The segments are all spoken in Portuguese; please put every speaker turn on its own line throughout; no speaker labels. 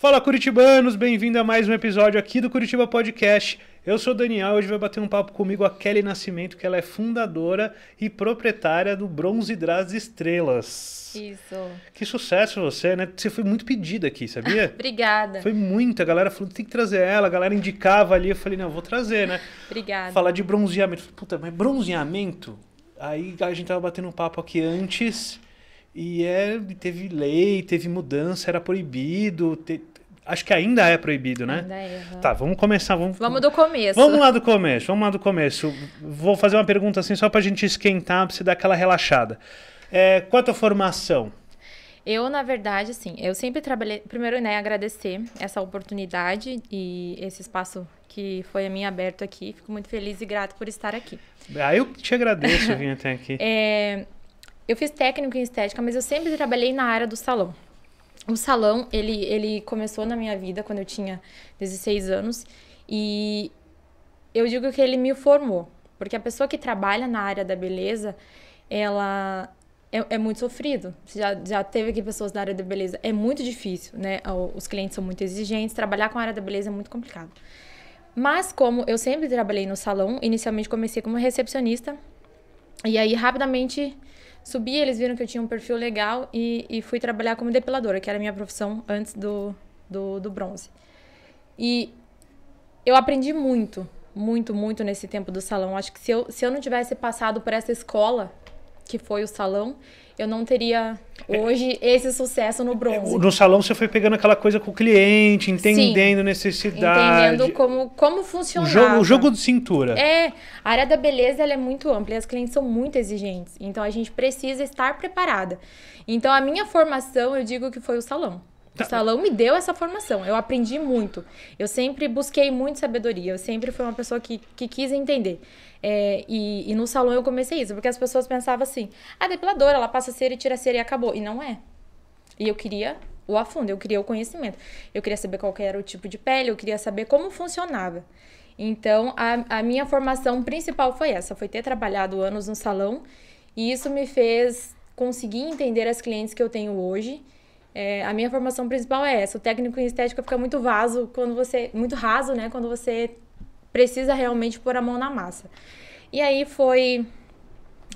Fala Curitibanos, bem-vindo a mais um episódio aqui do Curitiba Podcast. Eu sou o Daniel, hoje vai bater um papo comigo a Kelly Nascimento, que ela é fundadora e proprietária do Bronze das Estrelas.
Isso.
Que sucesso você, né? Você foi muito pedida aqui, sabia?
Obrigada.
Foi muita, a galera falou, tem que trazer ela, a galera indicava ali, eu falei, não, vou trazer, né?
Obrigada.
Falar de bronzeamento. Puta, mas bronzeamento? Aí a gente tava batendo um papo aqui antes e é, teve lei, teve mudança, era proibido. Te, acho que ainda é proibido, né?
Ainda é, uhum.
Tá, vamos começar. Vamos,
Vamos do começo.
Vamos lá do começo, vamos lá do começo. Vou fazer uma pergunta assim só pra gente esquentar, pra você dar aquela relaxada. É, qual a tua formação?
Eu, na verdade, assim, eu sempre trabalhei. Primeiro, né, agradecer essa oportunidade e esse espaço que foi a mim aberto aqui. Fico muito feliz e grato por estar aqui.
Ah, eu te agradeço vir até aqui.
É, eu fiz técnico em estética, mas eu sempre trabalhei na área do salão. O salão, ele, ele começou na minha vida quando eu tinha 16 anos e eu digo que ele me formou, porque a pessoa que trabalha na área da beleza, ela é, é, muito sofrido. Já, já teve aqui pessoas da área da beleza. É muito difícil, né? Os clientes são muito exigentes. Trabalhar com a área da beleza é muito complicado. Mas como eu sempre trabalhei no salão, inicialmente comecei como recepcionista. E aí, rapidamente, subi, eles viram que eu tinha um perfil legal e, e fui trabalhar como depiladora, que era a minha profissão antes do, do, do bronze. E eu aprendi muito, muito, muito nesse tempo do salão. Acho que se eu, se eu não tivesse passado por essa escola, que foi o salão, eu não teria hoje esse sucesso no bronze.
No salão você foi pegando aquela coisa com o cliente, entendendo Sim, necessidade.
Entendendo como, como funcionava.
O jogo, o jogo de cintura.
É, a área da beleza ela é muito ampla e as clientes são muito exigentes. Então a gente precisa estar preparada. Então a minha formação, eu digo que foi o salão. O salão me deu essa formação. Eu aprendi muito. Eu sempre busquei muito sabedoria. Eu sempre fui uma pessoa que, que quis entender. É, e, e, no salão eu comecei isso, porque as pessoas pensavam assim: a depiladora, ela passa cera e tira cera e acabou. E não é. E eu queria o a fundo, eu queria o conhecimento. Eu queria saber qual era o tipo de pele, eu queria saber como funcionava. Então, a, a minha formação principal foi essa: foi ter trabalhado anos no salão. E isso me fez conseguir entender as clientes que eu tenho hoje é, a minha formação principal é essa. O técnico em estética fica muito vaso quando você. muito raso, né? Quando você precisa realmente pôr a mão na massa. E aí foi.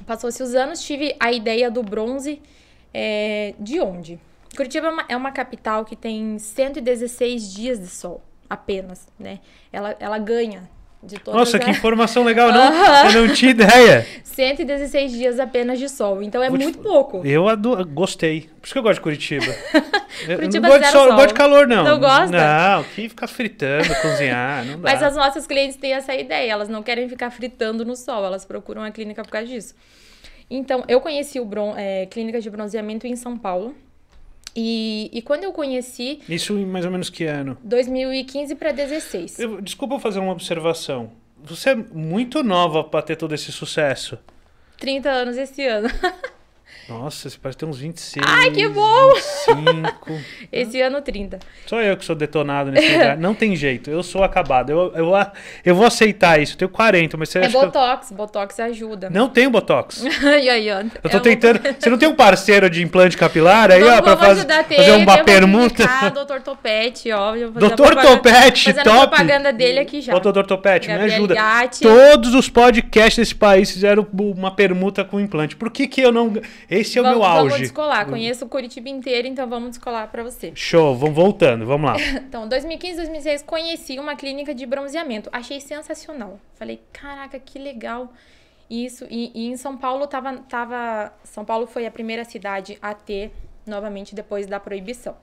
Passou-se os anos, tive a ideia do bronze é, de onde? Curitiba é uma, é uma capital que tem 116 dias de sol apenas, né? Ela, ela ganha de todas
Nossa, que informação legal, não? Eu não tinha ideia.
116 dias apenas de sol, então é muito pouco.
Eu adoro, gostei. Por isso que eu gosto de Curitiba. Curitiba eu não gosto de, sol, sol. não gosto de calor, não.
Não gosta?
Não, que ficar fritando, cozinhar, não dá.
Mas as nossas clientes têm essa ideia, elas não querem ficar fritando no sol, elas procuram a clínica por causa disso. Então, eu conheci o bron é, clínica de bronzeamento em São Paulo. E, e quando eu conheci.
Isso em mais ou menos que ano?
2015 para 16.
Eu, desculpa fazer uma observação. Você é muito nova para ter todo esse sucesso.
30 anos esse ano.
Nossa, você parece ter uns 26.
Ai, que bom!
25.
Esse ano 30.
Só eu que sou detonado nesse lugar. Não tem jeito, eu sou acabado. Eu, eu, eu vou aceitar isso. Eu tenho 40, mas você
É
Botox,
eu... Botox ajuda.
Não tenho Botox.
e aí, ó.
Eu tô tentando. Você não tem um parceiro de implante capilar aí, vamos, ó, pra fazer, fazer uma permuta?
Doutor Topete, ó.
Doutor Topete, top! a
propaganda dele aqui já.
Doutor Topete, me ajuda. Gatti. Todos os podcasts desse país fizeram uma permuta com implante. Por que que eu não. Esse é o
vamos,
meu auge.
Vamos descolar. Conheço o Curitiba inteiro, então vamos descolar para você.
Show, vamos voltando, vamos lá.
então, 2015, 2016, conheci uma clínica de bronzeamento. Achei sensacional. Falei, caraca, que legal. Isso, e, e, em São Paulo tava, tava. São Paulo foi a primeira cidade a ter novamente depois da proibição.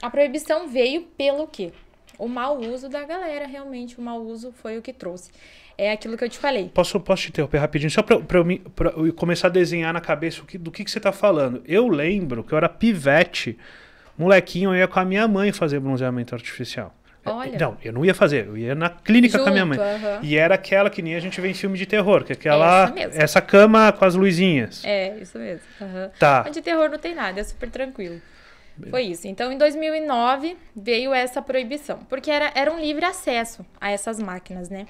A proibição veio pelo quê? O mau uso da galera, realmente, o mau uso foi o que trouxe é aquilo que eu te falei.
Posso, posso te interromper rapidinho? Só para eu, pra eu começar a desenhar na cabeça o que, do que, que você está falando. Eu lembro que eu era pivete, molequinho, eu ia com a minha mãe fazer bronzeamento artificial.
Olha.
Não, eu não ia fazer, eu ia na clínica Junto, com a minha mãe. E era aquela que nem a gente vê em filme de terror, que é aquela. Essa, mesmo. essa cama com as luzinhas.
É, isso mesmo. Uhum.
Tá.
Mas de terror não tem nada, é super tranquilo. Foi isso. Então, em 2009, veio essa proibição, porque era, era um livre acesso a essas máquinas, né?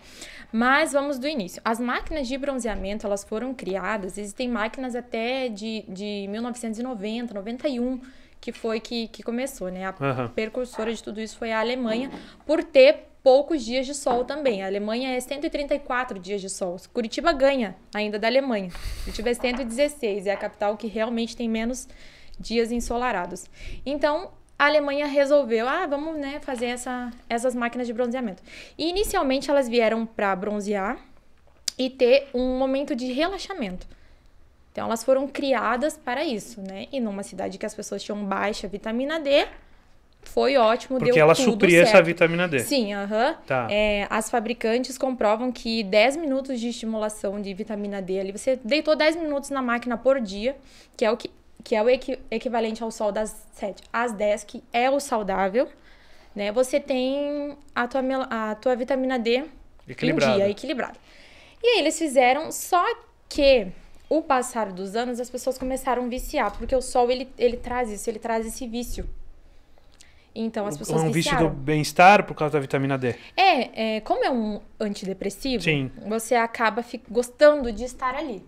Mas vamos do início. As máquinas de bronzeamento, elas foram criadas, existem máquinas até de, de 1990, 91, que foi que, que começou, né? A
Aham.
precursora de tudo isso foi a Alemanha, por ter poucos dias de sol também. A Alemanha é 134 dias de sol. Curitiba ganha ainda da Alemanha. Curitiba é 116, é a capital que realmente tem menos dias ensolarados. Então, a Alemanha resolveu, ah, vamos né, fazer essa, essas máquinas de bronzeamento. E inicialmente elas vieram para bronzear e ter um momento de relaxamento. Então elas foram criadas para isso, né? E numa cidade que as pessoas tinham baixa vitamina D, foi ótimo,
Porque ela supria
certo.
essa vitamina D.
Sim, aham.
Tá.
É, as fabricantes comprovam que 10 minutos de estimulação de vitamina D ali, você deitou 10 minutos na máquina por dia, que é o, que, que é o equi- equivalente ao sol das 7 às 10, que é o saudável, né? Você tem a tua, a tua vitamina D
Equilibrada.
em dia, equilibrada. E aí eles fizeram, só que o passar dos anos as pessoas começaram a viciar, porque o sol ele, ele traz isso, ele traz esse vício. Então as pessoas
É um vício do bem-estar por causa da vitamina D.
É, é, como é um antidepressivo,
Sim.
você acaba gostando de estar ali.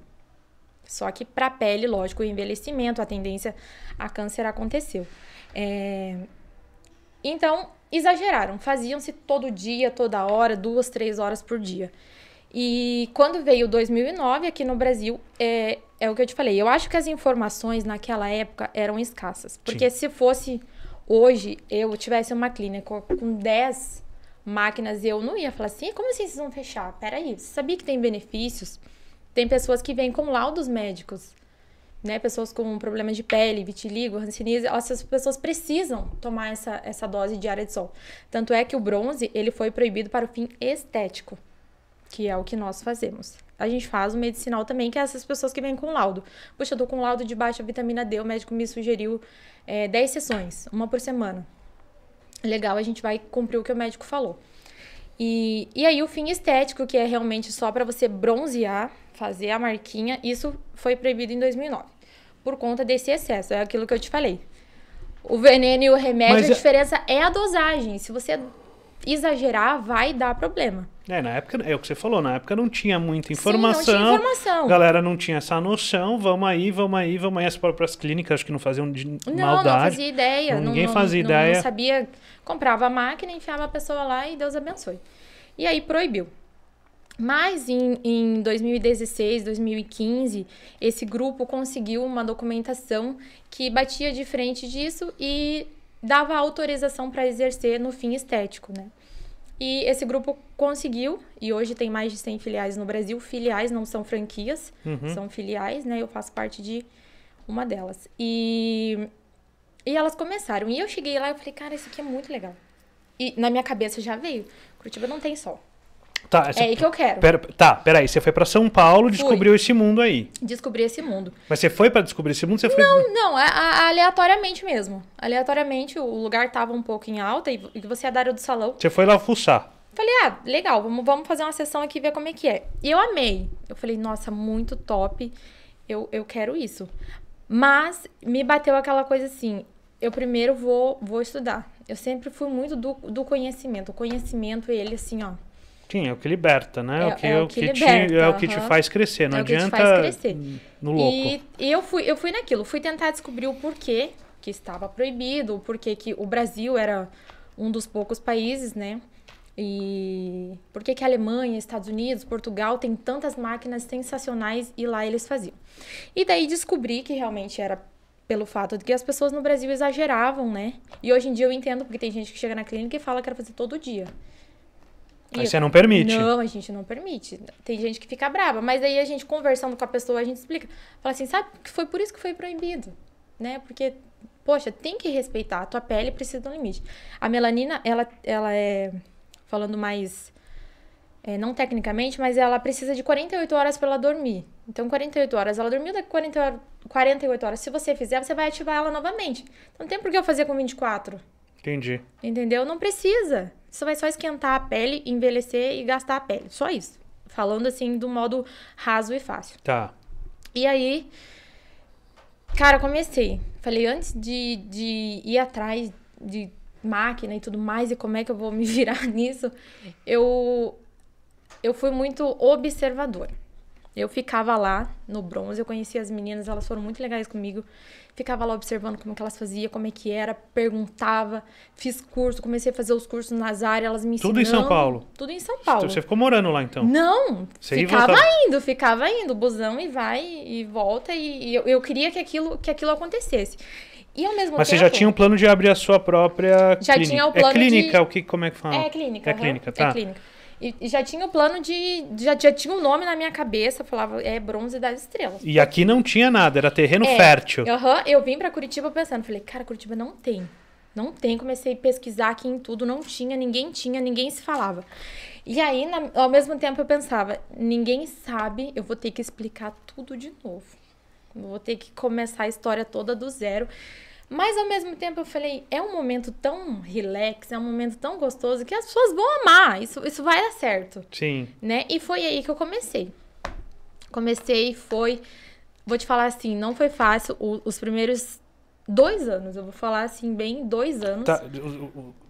Só que para a pele, lógico, o envelhecimento, a tendência a câncer aconteceu. É, Então, exageraram. Faziam-se todo dia, toda hora, duas, três horas por dia. E quando veio 2009 aqui no Brasil, é, é o que eu te falei. Eu acho que as informações naquela época eram escassas. Porque se fosse hoje, eu tivesse uma clínica com 10 máquinas, eu não ia falar assim, como assim vocês vão fechar? Peraí, você sabia que tem benefícios? Tem pessoas que vêm com laudos médicos, né? Pessoas com problemas de pele, vitiligo, hanseníase, essas pessoas precisam tomar essa, essa dose diária de sol. Tanto é que o bronze, ele foi proibido para o fim estético, que é o que nós fazemos. A gente faz o medicinal também, que é essas pessoas que vêm com laudo. Puxa, eu tô com laudo de baixa vitamina D, o médico me sugeriu é, 10 sessões, uma por semana. Legal, a gente vai cumprir o que o médico falou. E, e aí o fim estético, que é realmente só para você bronzear, fazer a marquinha, isso foi proibido em 2009. Por conta desse excesso, é aquilo que eu te falei. O veneno e o remédio,
Mas
a
é-
diferença é a dosagem. Se você exagerar, vai dar problema.
É, na época, é o que você falou, na época não tinha muita
Sim,
informação.
não tinha informação.
Galera não tinha essa noção, vamos aí, vamos aí, vamos aí. As próprias clínicas acho que não faziam de
Não,
maldade.
não fazia ideia.
Ninguém
não,
fazia
não-
ideia.
Não sabia. Comprava a máquina, enfiava a pessoa lá e Deus abençoe. E aí proibiu. Mas em, em 2016, 2015, esse grupo conseguiu uma documentação que batia de frente disso e dava autorização para exercer no fim estético, né? E esse grupo conseguiu, e hoje tem mais de 100 filiais no Brasil. Filiais não são franquias,
Uhum.
são filiais, né? Eu faço parte de uma delas. E, e elas começaram. E eu cheguei lá e falei, cara, isso aqui é muito legal. E na minha cabeça já veio. Curitiba não tem sol.
Tá, essa-
É aí que eu quero.
pera, tá, peraí, você foi pra São Paulo, descobriu esse mundo aí.
Descobrir esse mundo.
Mas você foi pra descobrir esse mundo? Você foi...
Não, é a- aleatoriamente mesmo. Aleatoriamente, o lugar tava um pouco em alta e e você é da área do salão.
Você foi lá fuçar.
Falei, ah, legal, vamos, vamos fazer uma sessão aqui e ver como é que é. E eu amei. Eu falei, nossa, muito top. Eu, eu quero isso. Mas me bateu aquela coisa assim, eu primeiro vou, vou estudar. Eu sempre fui muito do, do conhecimento. O conhecimento, ele assim, ó.
Sim, é o que liberta, né?
É-
o que,
é o que
que te,
liberta,
é o que te faz crescer, não
É o que te
adianta
faz crescer.
no louco.
E, e eu fui, eu fui naquilo, fui tentar descobrir o porquê que estava proibido, o porquê que o Brasil era um dos poucos países, né? E por que que a Alemanha, Estados Unidos, Portugal tem tantas máquinas sensacionais e lá eles faziam. E daí descobri que realmente era pelo fato de que as pessoas no Brasil exageravam, né? E hoje em dia eu entendo, porque tem gente que chega na clínica e fala que quer fazer todo dia.
Aí você não permite.
não, a gente não permite. Tem gente que fica brava, mas aí a gente conversando com a pessoa, a gente explica. Fala assim, sabe que foi por isso que foi proibido, né? Porque, poxa, tem que respeitar. A tua pele precisa de um limite. A melanina, ela, ela é, falando mais, é, não tecnicamente, mas ela precisa de 48 horas para ela dormir. Então, 48 horas. Ela dormiu daqui 40 horas, 48 horas. Se você fizer, você vai ativar ela novamente. Então, não tem por que eu fazer com 24.
Entendi.
Entendeu? Não precisa. Isso vai só esquentar a pele, envelhecer e gastar a pele. Só isso. Falando assim, do modo raso e fácil.
Tá.
E aí, cara, comecei. Falei, antes de, de ir atrás de máquina e tudo mais, e como é que eu vou me virar nisso, eu, eu fui muito observadora. Eu ficava lá no bronze, eu conhecia as meninas, elas foram muito legais comigo. Ficava lá observando como que elas faziam, como é que era, perguntava, fiz curso, comecei a fazer os cursos nas áreas, elas me
Tudo
ensinando.
em São Paulo?
Tudo em São Paulo.
Você ficou morando lá então?
Não,
Você
ficava
voltava?
indo, ficava indo, busão e vai e volta e, e eu, eu queria que aquilo, que aquilo acontecesse. E ao mesmo
Mas você
tempo...
já tinha um plano de abrir a sua própria
Já
clínica.
tinha o
É
plano
clínica,
de-
o que, como é que fala?
É clínica.
É
aham,
clínica, tá.
É clínica. E, e já tinha o plano de. Já, já tinha um nome na minha cabeça, falava, é bronze das estrelas.
E aqui não tinha nada, era terreno
É,
fértil.
Aham, eu vim pra Curitiba pensando, falei, cara, Curitiba não tem. Não tem. Comecei a pesquisar aqui em tudo, não tinha, ninguém tinha, ninguém se falava. E aí, na- ao mesmo tempo, eu pensava, ninguém sabe, eu vou ter que explicar tudo de novo. Vou ter que começar a história toda do zero. Mas ao mesmo tempo eu falei, é um momento tão relax, é um momento tão gostoso que as pessoas vão amar. Isso, isso vai dar certo
Sim.
né? E foi aí que eu comecei. Comecei, foi. Vou te falar assim, não foi fácil. O- os primeiros dois anos, eu vou falar assim, bem, dois anos.
Tá,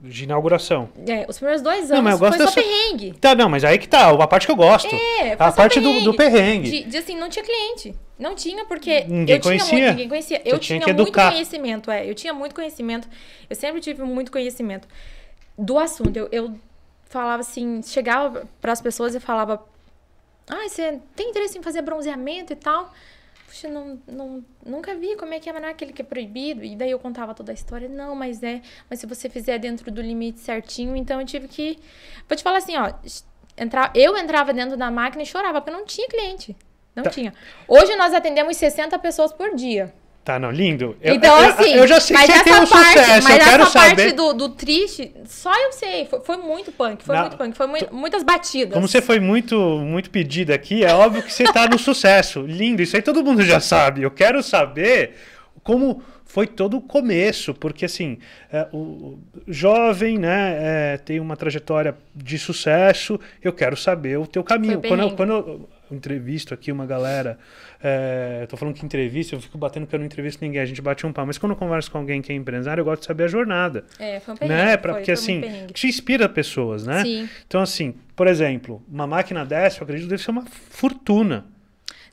de inauguração.
É, os primeiros dois
Não,
anos
mas eu
foi
gosto
só
dessa-
perrengue.
Tá, não, mas aí que tá, a parte que eu gosto.
É, foi
a
só
parte do, do perrengue.
De, de, assim, não tinha cliente. Não tinha, porque
Ninguém
eu tinha
conhecia.
muito, ninguém conhecia. Eu
tinha
tinha, muito conhecimento, é. Eu tinha muito conhecimento. Eu sempre tive muito conhecimento do assunto. Eu, eu falava assim, chegava para as pessoas e falava: Ah, você tem interesse em fazer bronzeamento e tal? Puxa, não, não, nunca vi como é que é, mas não é aquele que é proibido. E daí eu contava toda a história. Não, mas é. Mas se você fizer dentro do limite certinho, então eu tive que. Vou te falar assim, ó. Entrar, eu entrava dentro da máquina e chorava, porque não tinha cliente. Não
Tá.
tinha. Hoje nós atendemos 60 pessoas por dia.
Tá, não, lindo. Eu,
então,
eu,
assim.
eu já sei que você tem um
parte,
sucesso,
Mas
eu quero
essa
saber.
parte do, do triste, só eu sei. Foi, foi muito punk, foi
Não,
muito punk. Foi mui- muitas batidas.
Como você foi muito, muito pedida aqui, é óbvio que você tá no sucesso. Lindo, isso aí todo mundo já sabe. Eu quero saber como foi todo o começo, porque assim, é, o, jovem, né, é, tem uma trajetória de sucesso, eu quero saber o teu caminho. Quando eu, quando eu entrevisto aqui uma galera, é, eu tô falando que entrevista, eu fico batendo que eu não entrevisto ninguém, a gente bate um pau, mas quando eu converso com alguém que é empresário, eu gosto de saber a jornada.
É, foi um perrengue.
Né? Pra,
foi,
porque
foi
assim, te inspira pessoas, né?
Sim.
Então, assim, por exemplo, uma máquina dessa, eu acredito deve ser uma fortuna.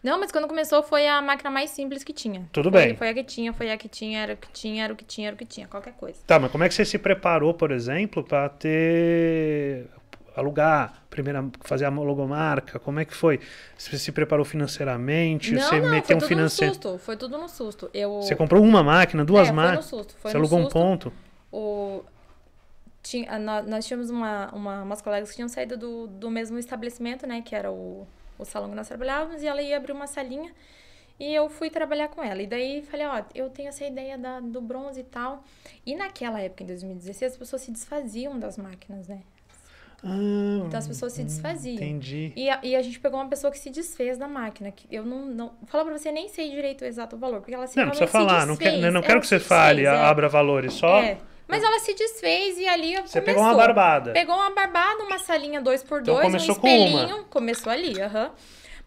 Não, mas quando começou foi a máquina mais simples que tinha.
Tudo
Foi-
bem.
Foi a que tinha, foi a que tinha, era o que tinha, era o que tinha, era o que tinha, qualquer coisa.
Tá, mas como é que você se preparou, por exemplo, para ter alugar, primeira fazer a logomarca? Como é que foi? Você se preparou financeiramente?
não,
você
não,
meteu
foi
um financeiro?
susto. Foi tudo no susto. Eu,
Você comprou uma máquina, duas
é, foi no
máquinas?
susto. Foi
Você
no
alugou um
susto.
ponto?
O... Tinha, nó- nós tínhamos uma, uma, umas colegas que tinham saído do, do mesmo estabelecimento, né? Que era o, o salão que nós trabalhávamos. E ela ia abrir uma salinha. E eu fui trabalhar com ela. E daí falei, ó, eu tenho essa ideia da, do bronze e tal. E naquela época, em 2016, as pessoas se desfaziam das máquinas, né?
Ah,
Então as pessoas se desfaziam.
entendi.
E a, e a gente pegou uma pessoa que se desfez da máquina. Que eu não, não. Falar pra você, nem sei direito o exato valor. Porque ela se
Não, não precisa falar, não, quer, não quero que você fale,
desfez, é.
abra valores, só
É. Mas ela se desfez e ali
você
começou.
pegou uma barbada.
Pegou uma barbada, uma salinha 2x2,
Então
um
começou com uma.
espelhinho. Começou ali, aham.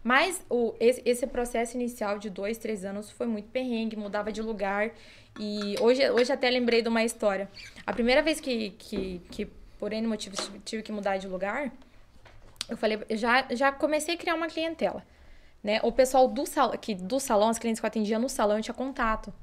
Mas o, esse, esse processo inicial de dois, três anos foi muito perrengue, mudava de lugar. E hoje, hoje até lembrei de uma história. A primeira vez que, que, que por N motivos, tive- tive que mudar de lugar, eu falei, já, já comecei a criar uma clientela. Né? O pessoal do, sal, que, do salão, as clientes que eu atendia no salão, eu tinha contato.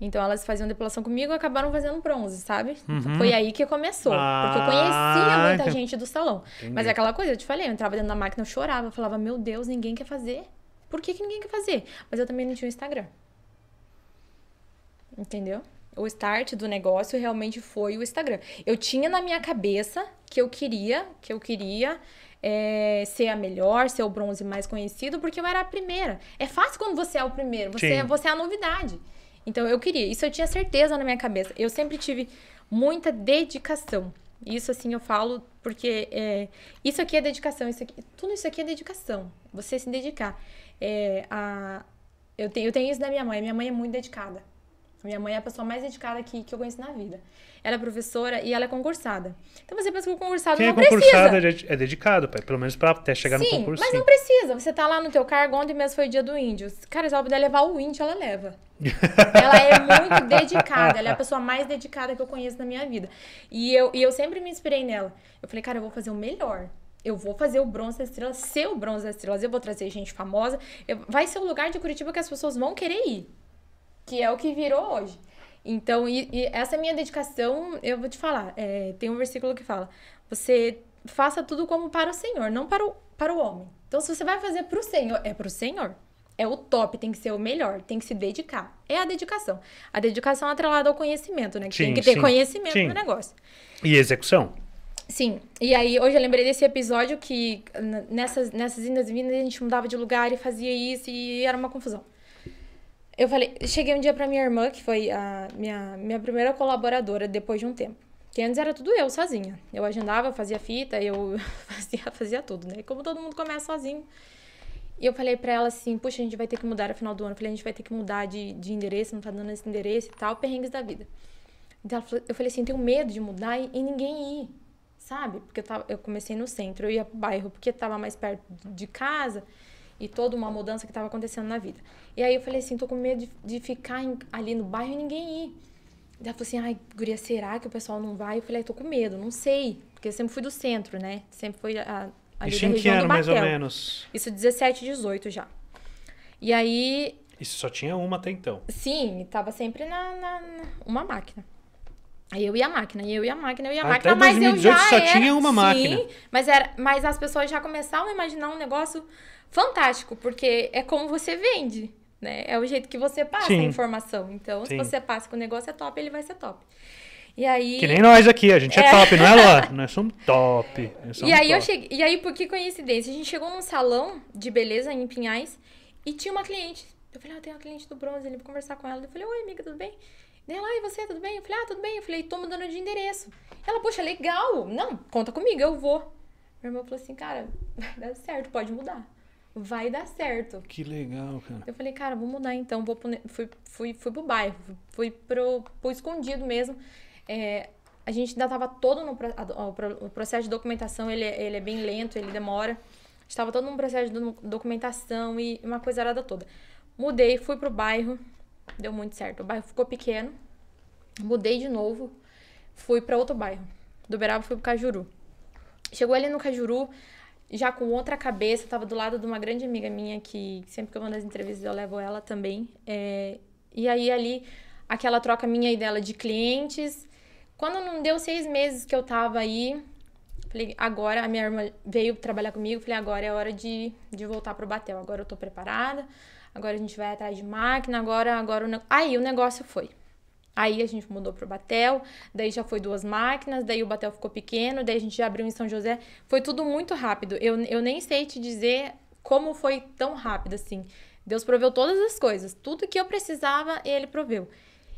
Então elas faziam depilação comigo e acabaram fazendo bronze, sabe? Foi aí que começou. porque eu conhecia
Ah,
muita
entendi.
gente do salão.
Entendi.
Mas é aquela coisa, eu te falei, eu entrava dentro da máquina, eu chorava, eu falava, meu Deus, ninguém quer fazer. Por que, que ninguém quer fazer? Mas eu também não tinha o Instagram. Entendeu? O start do negócio realmente foi o Instagram. Eu tinha na minha cabeça que eu queria, que eu queria é, ser a melhor, ser o bronze mais conhecido, porque eu era a primeira. É fácil quando você é o primeiro, você,
Sim.
você é a novidade. Então eu queria, isso eu tinha certeza na minha cabeça. Eu sempre tive muita dedicação. Isso assim eu falo porque é, isso aqui é dedicação, isso aqui, tudo isso aqui é dedicação. Você se dedicar. É, a, eu, tenho, eu tenho isso da minha mãe. Minha mãe é muito dedicada. Minha mãe é a pessoa mais dedicada que, que eu conheço na vida. Ela é professora e ela é concursada. Então você pensa que o concursado
Quem é
não precisa.
concursado é de- é dedicado, pai, pelo menos para até chegar no
Sim,
concurso.
mas
sim.
não precisa. Você tá lá no teu cargo, ontem mesmo foi o dia do índio. Cara, se ela puder levar o índio, ela leva. ela é muito dedicada. Ela é a pessoa mais dedicada que eu conheço na minha vida. E eu, e eu sempre me inspirei nela. Eu falei, cara, eu vou fazer o melhor. Eu vou fazer o Bronze das Estrelas ser o Bronze das Estrelas. Eu vou trazer gente famosa. Eu, vai ser o lugar de Curitiba que as pessoas vão querer ir. Que é o que virou hoje. Então, e, e essa minha dedicação, eu vou te falar. É, tem um versículo que fala: Você faça tudo como para o Senhor, não para o, para o homem. Então, se você vai fazer para o Senhor, é para o Senhor. É o top, tem que ser o melhor, tem que se dedicar. É a dedicação. A dedicação é atrelada ao conhecimento, né? Que
Sim,
tem que ter
sim,
conhecimento
sim.
no negócio.
E execução.
Sim, e aí hoje eu lembrei desse episódio que nessas, nessas indas e vindas a gente mudava de lugar e fazia isso e era uma confusão. Eu falei, cheguei um dia pra minha irmã, que foi a minha, minha primeira colaboradora depois de um tempo. Que antes era tudo eu, sozinha. Eu agendava, fazia fita, eu fazia, fazia tudo, né? Como todo mundo começa sozinho. E eu falei pra ela assim, puxa, a gente vai ter que mudar no final do ano. Eu falei, a gente vai ter que mudar de, de endereço, não tá dando esse endereço e tal, perrengues da vida. Então eu falei assim, tenho medo de mudar e, e ninguém ir, sabe? Porque eu, tava, eu comecei no centro, eu ia pro bairro porque tava mais perto de casa e toda uma mudança que tava acontecendo na vida. E aí eu falei assim, tô com medo de, de ficar em- ali no bairro e ninguém ir. Daí ela falou assim, ai, guria, será que o pessoal não vai? Eu falei, tô com medo, não sei. Porque eu sempre fui do centro, né? Sempre fui a, ali
Isso em que ano, mais ou menos?
Isso 17, 18 já. E aí,
Isso só tinha uma até então.
sim, tava sempre na, na- na- uma máquina. Aí eu ia a máquina, e eu ia a máquina, eu ia a máquina, mas eu
2018
já
só
era,
tinha uma
sim,
máquina.
Mas, era, mas as pessoas já começavam a imaginar um negócio fantástico, porque é como você vende, né? É o jeito que você passa
Sim.
a informação. Então,
Sim.
se você passa que o negócio é top, ele vai ser top. E aí...
Que nem nós aqui, a gente é,
É.
top, não é, Ló? Nós somos top. Nós somos
E aí eu
top.
cheguei, e aí por que coincidência? A gente chegou num salão de beleza em Pinhais e tinha uma cliente. Eu falei, ah, tem uma cliente do bronze ali, vou conversar com ela. Eu falei, oi, amiga, tudo bem? Daí ela, e você, tudo bem? Eu falei, ah, tudo bem. Eu falei, tô mudando de endereço. Ela, poxa, legal. Não, conta comigo, eu vou. Meu irmão falou assim, cara, vai dar certo, pode mudar. Vai dar certo.
Que legal, cara.
Eu falei, cara, vou mudar então. Vou pro, fui, fui, fui pro bairro, fui pro, pro escondido mesmo. É, a gente ainda tava todo no o pro- o processo de documentação, ele, é- ele é bem lento, ele demora. Estava todo num processo de do- documentação e uma coisa arada toda. Mudei, fui pro bairro, deu muito certo. O bairro ficou pequeno, mudei de novo, fui para outro bairro. Do Beraba fui pro Cajuru. Chegou ali no Cajuru, já com outra cabeça, tava do lado de uma grande amiga minha que sempre que eu vou nas entrevistas eu levo ela também. É, e aí ali, aquela troca minha e dela de clientes. Quando não deu seis meses que eu tava aí, falei, agora a minha irmã veio trabalhar comigo, falei, agora é hora de, de voltar pro Batel. Agora eu tô preparada, agora a gente vai atrás de máquina, agora, agora o ne- Aí o negócio foi. Aí a gente mudou pro Batel, daí já foi duas máquinas, daí o Batel ficou pequeno, daí a gente já abriu em São José. Foi tudo muito rápido. Eu, eu nem sei te dizer como foi tão rápido assim. Deus proveu todas as coisas. Tudo que eu precisava, ele proveu.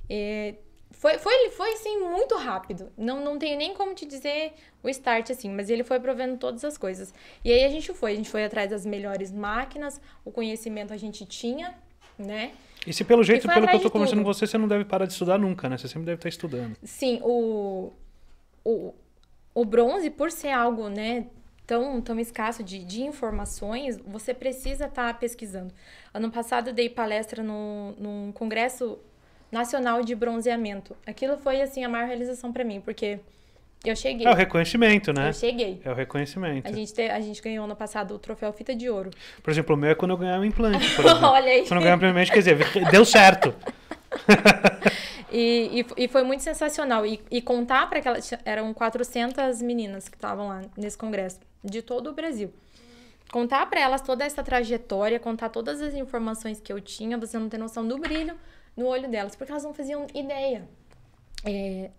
É, foi, foi, foi assim, muito rápido. Não, não tenho nem como te dizer o start, assim, mas ele foi provendo todas as coisas. E aí a gente foi, a gente foi atrás das melhores máquinas, o conhecimento a gente tinha, né?
E se pelo jeito, pelo que eu tô conversando
tudo.
com você, você não deve parar de estudar nunca, né? Você sempre deve estar estudando.
Sim, o, o, o bronze, por ser algo, né, tão, tão escasso de, de informações, você precisa estar pesquisando. Ano passado eu dei palestra no, num congresso nacional de bronzeamento. Aquilo foi, assim, a maior realização para mim, porque eu cheguei.
É o reconhecimento, né?
Eu cheguei.
É o reconhecimento.
A gente, te- a gente ganhou ano passado o troféu Fita de Ouro.
Por exemplo, o meu é quando eu ganhar um implante.
Olha aí.
Quando eu ganhar um implante, quer dizer, deu certo.
E, e, e foi muito sensacional. E, e contar para aquelas. Eram 400 meninas que estavam lá nesse congresso, de todo o Brasil. Contar para elas toda essa trajetória, contar todas as informações que eu tinha, você não tem noção do brilho no olho delas, porque elas não faziam ideia. É,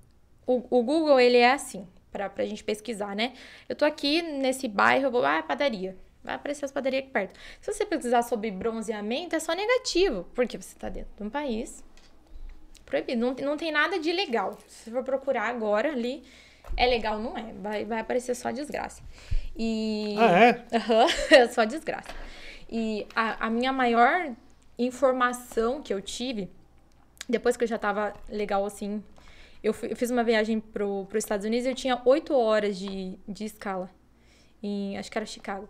o, o Google, ele é assim, pra, pra gente pesquisar, né? Eu tô aqui nesse bairro, eu vou, ah, padaria. Vai aparecer as padarias aqui perto. Se você pesquisar sobre bronzeamento, é só negativo, porque você tá dentro de um país proibido. Não, não tem nada de legal. Se você for procurar agora ali, é legal, não é. Vai, vai aparecer só desgraça. E...
Ah, é?
Aham, é só desgraça. E a, a minha maior informação que eu tive, depois que eu já tava legal assim, eu, fui- eu fiz uma viagem pro, pro Estados Unidos e eu tinha oito horas de, de escala. Em, acho que era Chicago.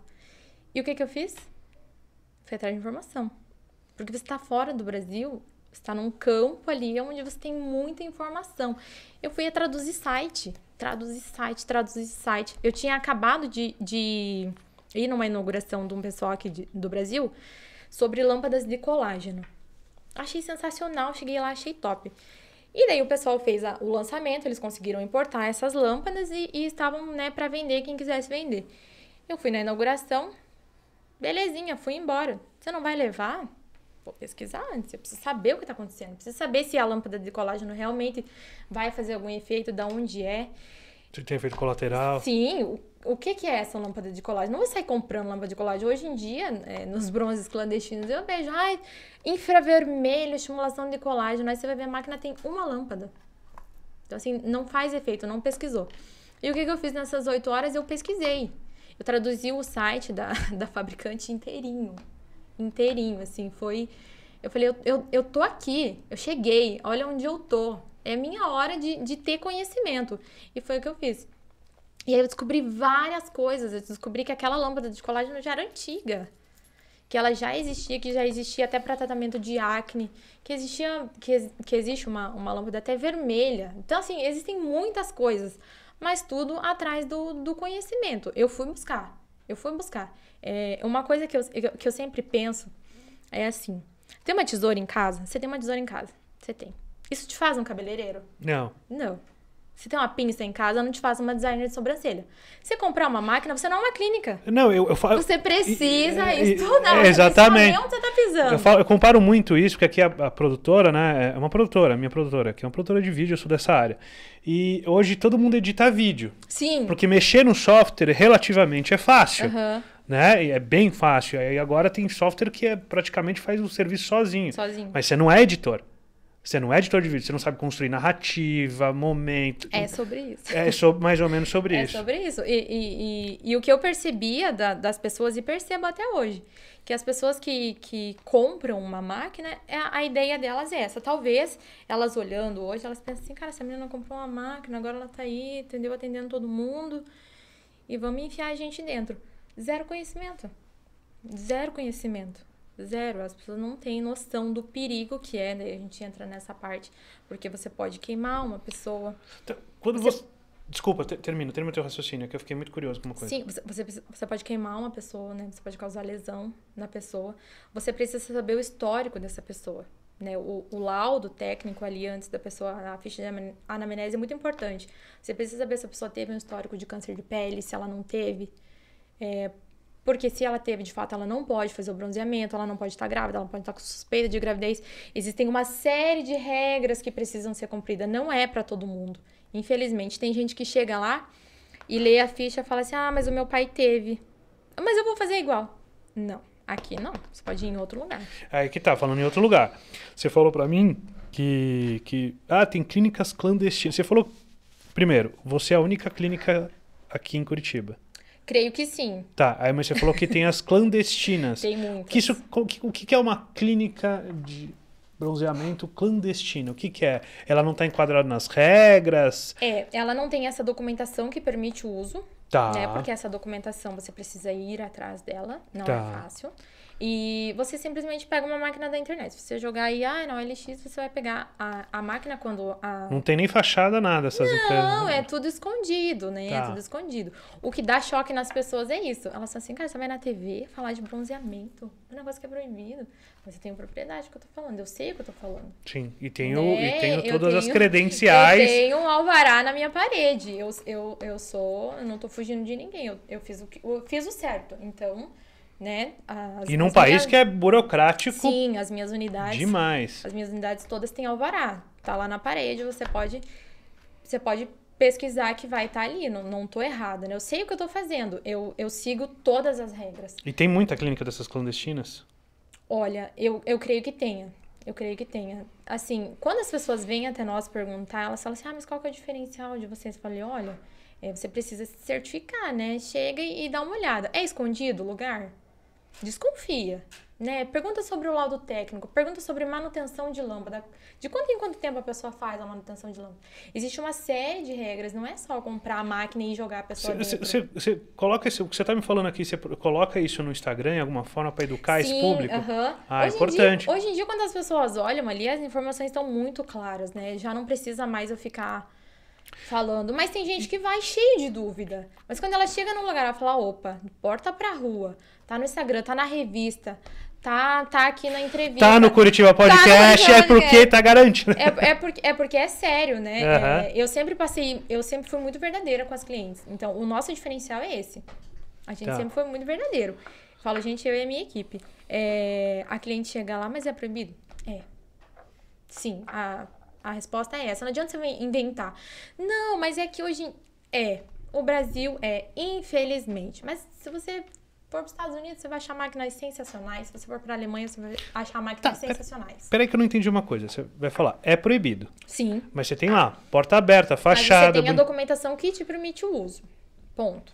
E o que que eu fiz? Fui atrás de informação. Porque você tá fora do Brasil, está num campo ali onde você tem muita informação. Eu fui a traduzir site, traduzir site, traduzir site. Eu tinha acabado de, de ir numa inauguração de um pessoal aqui de, do Brasil sobre lâmpadas de colágeno. Achei sensacional, cheguei lá, achei top. E daí o pessoal fez a, o lançamento, eles conseguiram importar essas lâmpadas e, e estavam, né, para vender quem quisesse vender. Eu fui na inauguração, belezinha, fui embora. Você não vai levar? Vou pesquisar antes, eu preciso saber o que está acontecendo. Preciso saber se a lâmpada de colágeno realmente vai fazer algum efeito, da onde é.
Se tem efeito colateral.
Sim, o, o que, que é essa lâmpada de colágeno? Não vou sair comprando lâmpada de colágeno. Hoje em dia, é, nos bronzes clandestinos, eu vejo, ai, infravermelho, estimulação de colágeno. Aí você vai ver a máquina tem uma lâmpada. Então, assim, não faz efeito, não pesquisou. E o que, que eu fiz nessas oito horas? Eu pesquisei. Eu traduzi o site da, da fabricante inteirinho inteirinho, assim, foi... Eu falei, eu, eu, eu tô aqui, eu cheguei, olha onde eu tô. É minha hora de, de ter conhecimento. E foi o que eu fiz. E aí eu descobri várias coisas. Eu descobri que aquela lâmpada de colágeno já era antiga. Que ela já existia, que já existia até para tratamento de acne, que existia, que, que existe uma, uma lâmpada até vermelha. Então, assim, existem muitas coisas, mas tudo atrás do, do conhecimento. Eu fui buscar. Eu fui buscar. É, uma coisa que eu, que eu sempre penso é assim: tem uma tesoura em casa? Você tem uma tesoura em casa? Você tem. Isso te faz um cabeleireiro?
Não.
Não. Se tem uma pinça em casa, não te faz uma designer de sobrancelha. Você comprar uma máquina, você não é uma clínica.
Não, eu, eu falo.
Você precisa e, estudar.
É, exatamente.
Você tá pisando.
Eu, falo, eu comparo muito isso, porque aqui a, a, produtora, né? É uma produtora, minha produtora, que é uma produtora de vídeo, eu sou dessa área. E hoje todo mundo edita vídeo.
Sim.
Porque mexer no software relativamente é fácil.
Uhum.
Né? E é bem fácil. E agora tem software que é, praticamente faz o serviço sozinho.
Sozinho.
Mas você não é editor. Você não é editor de vídeo, você não sabe construir narrativa, momento.
É sobre isso.
É sobre, mais ou menos sobre
é
isso.
É sobre isso. E, e, e, e, o que eu percebia da, das pessoas, e percebo até hoje, que as pessoas que, que compram uma máquina, é a, a ideia delas é essa. Talvez elas olhando hoje, elas pensam assim, cara, essa menina comprou uma máquina, agora ela tá aí, entendeu? Atendendo todo mundo. E vamos enfiar a gente dentro. Zero conhecimento. Zero conhecimento. Zero. As pessoas não têm noção do perigo que é, daí a gente entra nessa parte, porque você pode queimar uma pessoa.
Então, quando você... você... Desculpa, termina, termina o teu raciocínio, que eu fiquei muito curioso com uma coisa.
Sim, você, você, você pode queimar uma pessoa, né? Você pode causar lesão na pessoa. Você precisa saber o histórico dessa pessoa. Né, o, o, laudo técnico ali antes da pessoa, a ficha de anamnese é muito importante. Você precisa saber se a pessoa teve um histórico de câncer de pele, se ela não teve. É, porque se ela teve, de fato, ela não pode fazer o bronzeamento, ela não pode estar grávida, ela pode estar com suspeita de gravidez. Existem uma série de regras que precisam ser cumpridas. Não é para todo mundo. Infelizmente, tem gente que chega lá e lê a ficha e fala assim: ah, mas o meu pai teve. Mas eu vou fazer igual. Não. Aqui não. Você pode ir em outro lugar.
Aí que tá, falando em outro lugar. Você falou para mim que, que. Ah, tem clínicas clandestinas. Você falou. Primeiro, você é a única clínica aqui em Curitiba.
Creio que sim.
Tá, aí mas você falou que tem as clandestinas.
tem muitas.
Que isso, o que, que é uma clínica de bronzeamento clandestino? O que, que é? Ela não está enquadrada nas regras?
É, ela não tem essa documentação que permite o uso.
Tá.
Né? Porque essa documentação você precisa ir atrás dela, não
tá.
é fácil. E você simplesmente pega uma máquina da internet. Se você jogar aí, ah, na OLX, você vai pegar a, a máquina quando a...
Não tem nem fachada, nada essas
Não, é tudo escondido, né? É tá. É tudo escondido. O que dá choque nas pessoas é isso. Elas falam assim, cara, você vai na TV falar de bronzeamento. É um negócio que é proibido. Mas eu tenho propriedade que eu tô falando. Eu sei o que eu tô falando.
Sim, e tenho, né? e tenho todas tenho, as credenciais.
Eu tenho um alvará na minha parede. Eu, eu, eu sou... Eu não tô fugindo de ninguém. Eu, eu, fiz, o, eu fiz o certo. Então né?
As, e num país minhas... que é burocrático.
Sim, as minhas unidades.
Demais.
As minhas unidades todas têm alvará. Tá lá na parede, você pode você pode pesquisar que vai estar tá ali. Não, não tô errada, né? Eu sei o que eu tô fazendo. Eu, eu sigo todas as regras.
E tem muita clínica dessas clandestinas?
Olha, eu, eu creio que tenha. Eu creio que tenha. Assim, quando as pessoas vêm até nós perguntar, elas falam assim: ah, mas qual que é o diferencial de vocês? Eu falei: olha, é, você precisa se certificar, né? Chega e, e dá uma olhada. É escondido o lugar? Desconfia. Né? Pergunta sobre o laudo técnico, pergunta sobre manutenção de lâmpada. De quanto em quanto tempo a pessoa faz a manutenção de lâmpada? Existe uma série de regras, não é só comprar a máquina e jogar a pessoa
Você,
dentro.
coloca esse, o que você está me falando aqui, você coloca isso no Instagram em alguma forma para educar esse
Sim,
público?
aham.
Ah,
hoje
importante.
Em dia, hoje em dia, quando as pessoas olham ali, as informações estão muito claras, né? Já não precisa mais eu ficar falando. Mas tem gente que vai cheio de dúvida. Mas quando ela chega num lugar, ela fala, opa, porta pra rua, tá no Instagram, tá na revista, tá, tá aqui na entrevista.
Tá no Curitiba Podcast,
Curitiba
é porque
Podcast.
tá garantido.
É, é, porque, é porque é sério, né?
Aham.
É, eu sempre passei, eu sempre fui muito verdadeira com as clientes. Então, o nosso diferencial é esse. A gente
Tá.
sempre foi muito verdadeiro. Falo, gente, eu e a minha equipe. É, a cliente chega lá, mas é proibido? É. Sim, a, a resposta é essa. Não adianta você inventar. Não, mas é que hoje. É. O Brasil é, infelizmente. Mas se você for para os Estados Unidos, você vai achar máquinas sensacionais. Se você for para a Alemanha, você vai achar máquinas
Tá,
sensacionais.
Peraí que eu não entendi uma coisa. Você vai falar, é proibido.
Sim.
Mas você tem lá, porta aberta,
Mas você
fachada,
tem a documentação que te permite o uso. Ponto.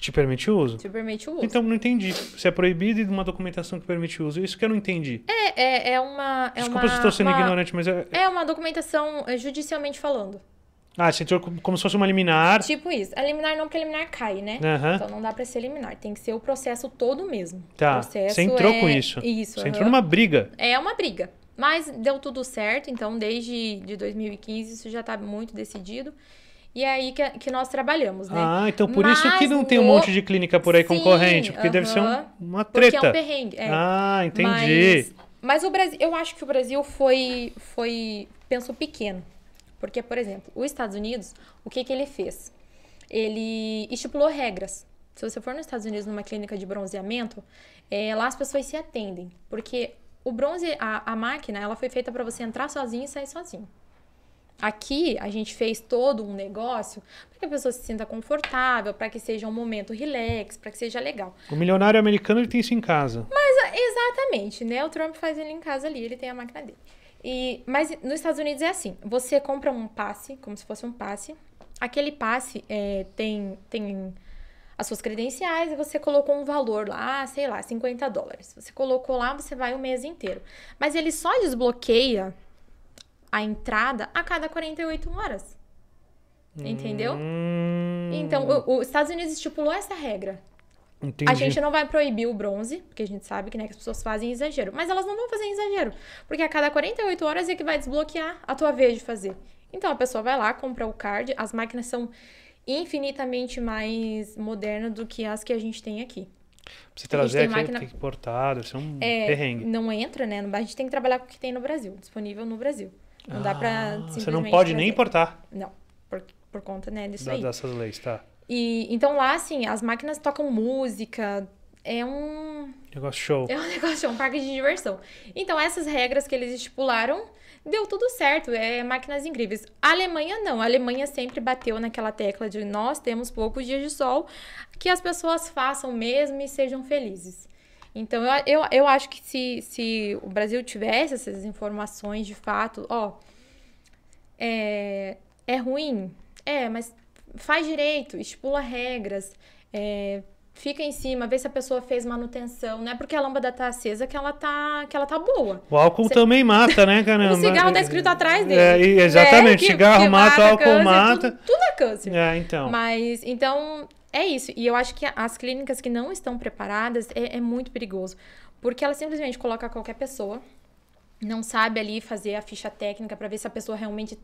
te permite o uso.
Te permite o uso.
Então, não entendi. Se é proibido e uma documentação que permite o uso. Isso que eu não entendi.
é, é, é uma. É
Desculpa
uma,
se estou sendo
uma-
ignorante, mas é...
É uma documentação é, judicialmente falando.
Ah, você entrou como se fosse uma liminar.
Tipo isso. A liminar não, porque a liminar cai, né?
Aham.
Então não dá pra ser liminar. Tem que ser o processo todo mesmo.
Tá.
O processo
Você entrou
é-
com isso.
Isso.
Você
aham.
entrou numa briga.
É uma briga. Mas deu tudo certo, então desde de 2015 isso já tá muito decidido. E é aí que, que nós trabalhamos, né?
Ah, então por isso que
Mas
não tem um
no-
monte de clínica por aí
Sim,
concorrente. Porque deve ser um- uma
Porque
treta.
é um perrengue. É.
Ah, entendi.
Mas, mas o Brasil, eu acho que o Brasil foi, foi pensou pequeno. Porque, por exemplo, os Estados Unidos, o que, que ele fez? Ele estipulou regras. Se você for nos Estados Unidos numa clínica de bronzeamento, é, lá as pessoas se atendem. Porque o bronze, a, a máquina, ela foi feita para você entrar sozinho e sair sozinho. Aqui a gente fez todo um negócio para que a pessoa se sinta confortável, para que seja um momento relax, para que seja legal.
O milionário americano ele tem isso em casa.
Mas, exatamente, né? O Trump faz ele em casa ali, ele tem a máquina dele. E, mas nos Estados Unidos é assim: você compra um passe, como se fosse um passe. Aquele passe é, tem, tem as suas credenciais e você colocou um valor lá, sei lá, 50 dólares. Você colocou lá, você vai o mês inteiro. Mas ele só desbloqueia a entrada a cada 48 horas. Entendeu?
Hum,
Então, os Estados Unidos estipulou essa regra.
Entendi.
A gente não vai proibir o bronze, porque a gente sabe que, né, que as pessoas fazem exagero. Mas elas não vão fazer exagero. Porque a cada 48 horas é que vai desbloquear a tua vez de fazer. Então a pessoa vai lá, compra o card. As máquinas são infinitamente mais modernas do que as que a gente tem aqui.
Pra você trazer aqui,
máquina-
tem que importar, deve ser um
É,
perrengue.
não entra, né? A gente tem que trabalhar com o que tem no Brasil, disponível no Brasil. Não dá pra
Ah,
simplesmente
Você não pode nem
trazer.
importar
Não, por, por conta, né, disso
da-
aí.
dessas leis, tá?
E, então lá, assim, as máquinas tocam música, é um,
Negócio show.
É um negócio, é um parque de diversão. Então, essas regras que eles estipularam, deu tudo certo. É máquinas incríveis. A Alemanha não. A Alemanha sempre bateu naquela tecla de nós temos poucos dias de sol, que as pessoas façam mesmo e sejam felizes. Então, eu, eu, eu acho que se, se o Brasil tivesse essas informações de fato, ó, é, é ruim? É, mas faz direito, estipula regras, é, fica em cima, vê se a pessoa fez manutenção. Não é porque a lâmpada tá acesa que ela tá, que ela tá boa.
O álcool também mata, né, caramba?
O cigarro tá escrito atrás dele.
É, exatamente.
É, que-
cigarro
que
mata, álcool
câncer,
mata.
Tudo, tudo é câncer.
É, então.
Mas, então, é isso. E eu acho que as clínicas que não estão preparadas é, é muito perigoso. Porque ela simplesmente coloca qualquer pessoa, não sabe ali fazer a ficha técnica para ver se a pessoa realmente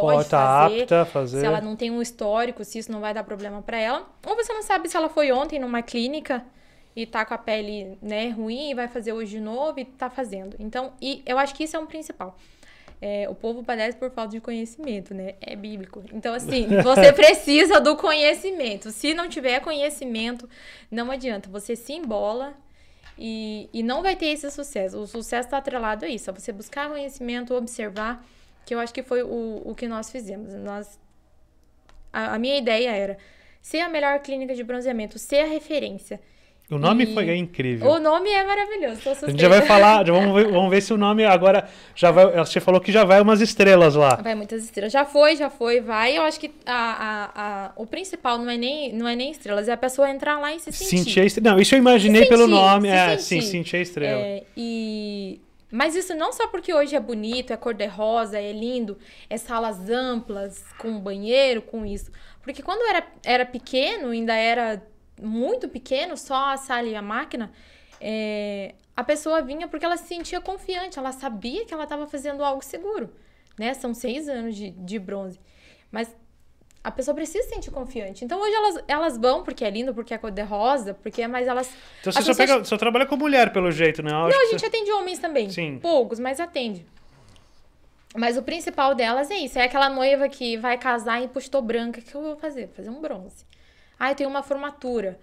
pode,
estar
fazer.
apta a fazer.
Se ela não tem um histórico, se isso não vai dar problema para ela. Ou você não sabe se ela foi ontem numa clínica e tá com a pele, né, ruim e vai fazer hoje de novo e tá fazendo. Então, e eu acho que isso é um principal. É, o povo padece por falta de conhecimento, né? É bíblico. Então, assim, você precisa do conhecimento. Se não tiver conhecimento, não adianta. Você se embola e, e não vai ter esse sucesso. O sucesso está atrelado a isso. A você buscar conhecimento, observar, que eu acho que foi o, o que nós fizemos. Nós, a, a minha ideia era ser a melhor clínica de bronzeamento, ser a referência.
O nome
E-
foi é incrível.
O nome é maravilhoso,
A gente já vai falar, já vamos ver, vamos ver se o nome agora já vai. Você falou que já vai umas estrelas lá.
Vai muitas estrelas. Já foi, já foi, vai. Eu acho que a, a, a- o principal não é, nem, não é nem estrelas, é a pessoa entrar lá e se sentir.
Sentir a estrela. Não, isso eu imaginei pelo nome. É,
sentir.
sim, sentir a estrela.
É, e... Mas isso não só porque hoje é bonito, é cor-de-rosa, é lindo, é salas amplas, com banheiro, com isso. Porque quando era, era pequeno, ainda era muito pequeno, só a sala e a máquina, é, a pessoa vinha porque ela se sentia confiante, ela sabia que ela estava fazendo algo seguro. Né? São seis anos de, de bronze. Mas a pessoa precisa se sentir confiante. Então hoje elas, elas vão porque é lindo, porque é cor-de-rosa, porque mas elas.
Então você só,
pessoas-
pega, só trabalha com mulher, pelo jeito, né? Eu
não, a gente
você-
atende homens também.
Sim.
Poucos, mas atende. Mas o principal delas é isso. É aquela noiva que vai casar e postou branca. O que eu vou fazer? Fazer um bronze. Ah, eu tenho uma formatura.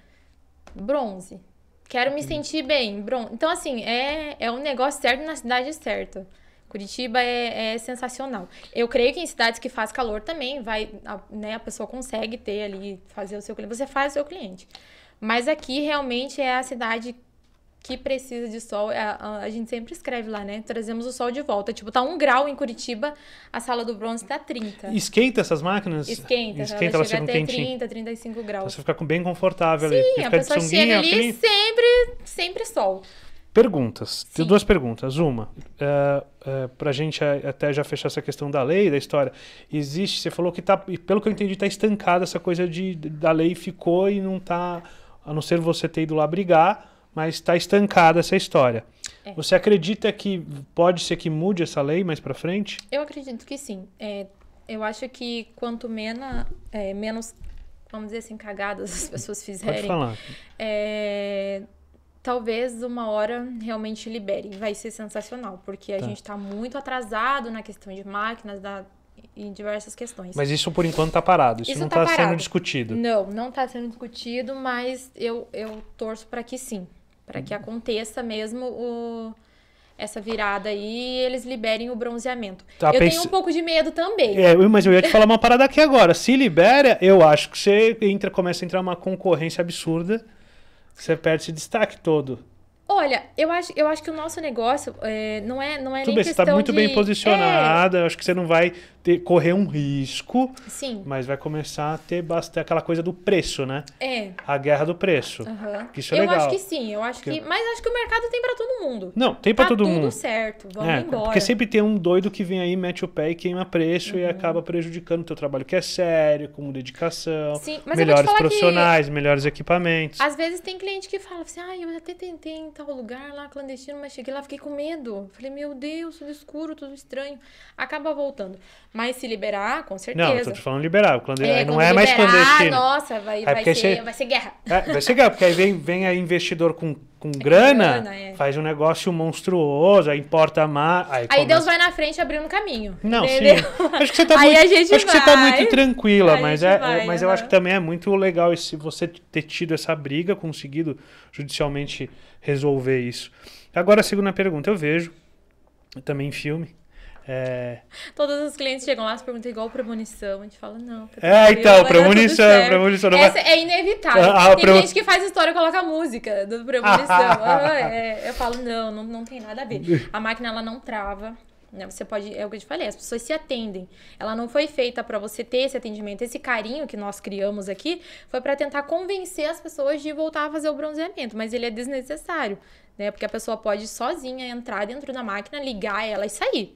Bronze. Quero me sentir bem. Bronze. Então, assim, é, é um negócio certo na cidade certa. Curitiba é, é sensacional. Eu creio que em cidades que faz calor também vai, a, né, a pessoa consegue ter ali, fazer o seu cliente. Você faz o seu cliente. Mas aqui realmente é a cidade que precisa de sol. A, a- a gente sempre escreve lá, né? Trazemos o sol de volta. Tipo, tá um grau em Curitiba, a sala do bronze tá 30.
Esquenta essas máquinas?
Esquenta,
Esquenta,
ela
elas
chega até
quentinhas.
30, 35
Então
graus.
você fica bem confortável ali.
Sim, a pessoa chega ali
aquele-
sempre, sempre sol.
Perguntas. Tenho
Sim.
duas perguntas. Uma, é, é, pra gente é, até já fechar essa questão da lei, da história. Existe, você falou que tá, pelo que eu entendi, tá estancada essa coisa de, da lei ficou e não tá, a não ser você ter ido lá brigar, mas está estancada essa história.
É.
Você acredita que pode ser que mude essa lei mais pra frente?
Eu acredito que sim. É, eu acho que quanto mena, é, menos, vamos dizer assim, cagadas as pessoas
Pode
fizerem,
falar.
é, talvez uma hora realmente libere. Vai ser sensacional, porque a
Tá.
gente tá muito atrasado na questão de máquinas da, e diversas questões.
Mas isso por enquanto tá parado. Isso,
Isso
não
tá
tá, sendo discutido.
Não, não está sendo discutido, mas eu, eu torço para que sim. Para que aconteça mesmo o, essa virada aí e eles liberem o bronzeamento.
Tá,
eu
pense-
tenho um pouco de medo também.
É, mas eu ia te falar uma parada aqui agora. Se libera, eu acho que você entra, começa a entrar uma concorrência absurda. Você perde esse destaque todo.
Olha, eu acho, eu acho que o nosso negócio é, não é, não é
Tudo bem, você
questão
está muito
de...
bem posicionada. Eu acho que você não vai ter, correr um risco,
É, sim,
mas vai começar a ter bastante aquela coisa do preço, né?
é.
A guerra do preço.
aham.
Isso é
eu
legal.
acho que sim, eu acho que... Mas acho que o mercado tem para todo mundo.
Não, tem pra
tá
todo
tudo
mundo.
certo, vamos
É,
embora.
porque sempre tem um doido que vem aí, mete o pé e queima preço
Uhum.
e acaba prejudicando o teu trabalho que é sério, com dedicação,
Sim, eu
melhores profissionais, melhores equipamentos.
Às vezes tem cliente que fala assim, ah, eu até tentei em tal lugar lá, clandestino, mas cheguei lá, fiquei com medo. Falei, meu Deus, tudo escuro, tudo estranho. Acaba voltando. Mas se liberar, com certeza.
Não, eu tô te falando liberar. Clande...
É,
não é mais
liberar,
clandestino.
Nossa, vai,
É
vai, ser,
você-
vai ser guerra.
É, vai ser legal, porque aí vem, vem investidor com, com grana,
grana, é.
faz um negócio monstruoso, aí importa mais. Aí,
Aí
começa-
Deus vai na frente abrindo caminho.
Não,
entendeu?
sim. Acho que você tá
Aí
muito,
a gente
acho que você tá
vai.
muito tranquila,
A
mas, é,
vai,
mas eu acho que também é muito legal esse, você ter tido essa briga, conseguido judicialmente resolver isso. Agora, a segunda pergunta, eu vejo, também em filme. É,
Todos os clientes chegam lá, se perguntam igual premonição. A gente fala, não. Tá
É, então, premonição, premonição, não vai-
Essa é inevitável.
Ah,
tem gente que faz história e coloca música do premonição. Ah, é, eu falo, não, não, não tem nada a ver. A máquina, ela não trava. Né? Você pode, é o que eu te falei, as pessoas se atendem. Ela não foi feita para você ter esse atendimento, esse carinho que nós criamos aqui, foi para tentar convencer as pessoas de voltar a fazer o bronzeamento, mas ele é desnecessário, né? Porque a pessoa pode sozinha entrar dentro da máquina, ligar ela e sair.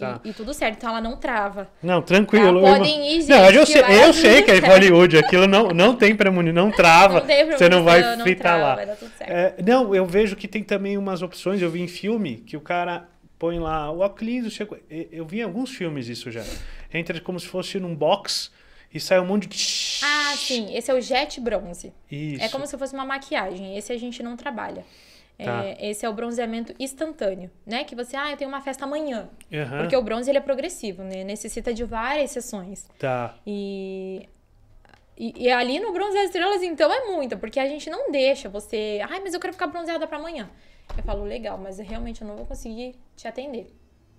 E-
Tá.
E, tudo certo, então ela não trava.
Não, tranquilo.
Tá,
eu-
podem ir,
não,
gente,
eu
que
sei, eu sei que é. Hollywood, aquilo não, não tem premonição, não trava,
Não tem
você não vai
não
fritar
trava,
lá.
vai dar tudo certo.
É, não, eu vejo que tem também umas opções, eu vi em filme, que o cara põe lá o óculos, eu- eu vi em alguns filmes isso já. Entra como se fosse num box e sai um monte de...
Ah, sim, esse é o jet bronze.
Isso.
É como se fosse uma maquiagem. Esse a gente não trabalha. É,
Tá.
esse é o bronzeamento instantâneo, né? Que você, ah, eu tenho uma festa amanhã.
Aham,
Porque o bronze ele é progressivo, né? Necessita de várias sessões.
Tá.
E, e, e ali no Bronze das Estrelas, então, é muita, porque a gente não deixa você. Ai, mas eu quero ficar bronzeada pra amanhã. Eu falo, legal, mas eu realmente eu não vou conseguir te atender.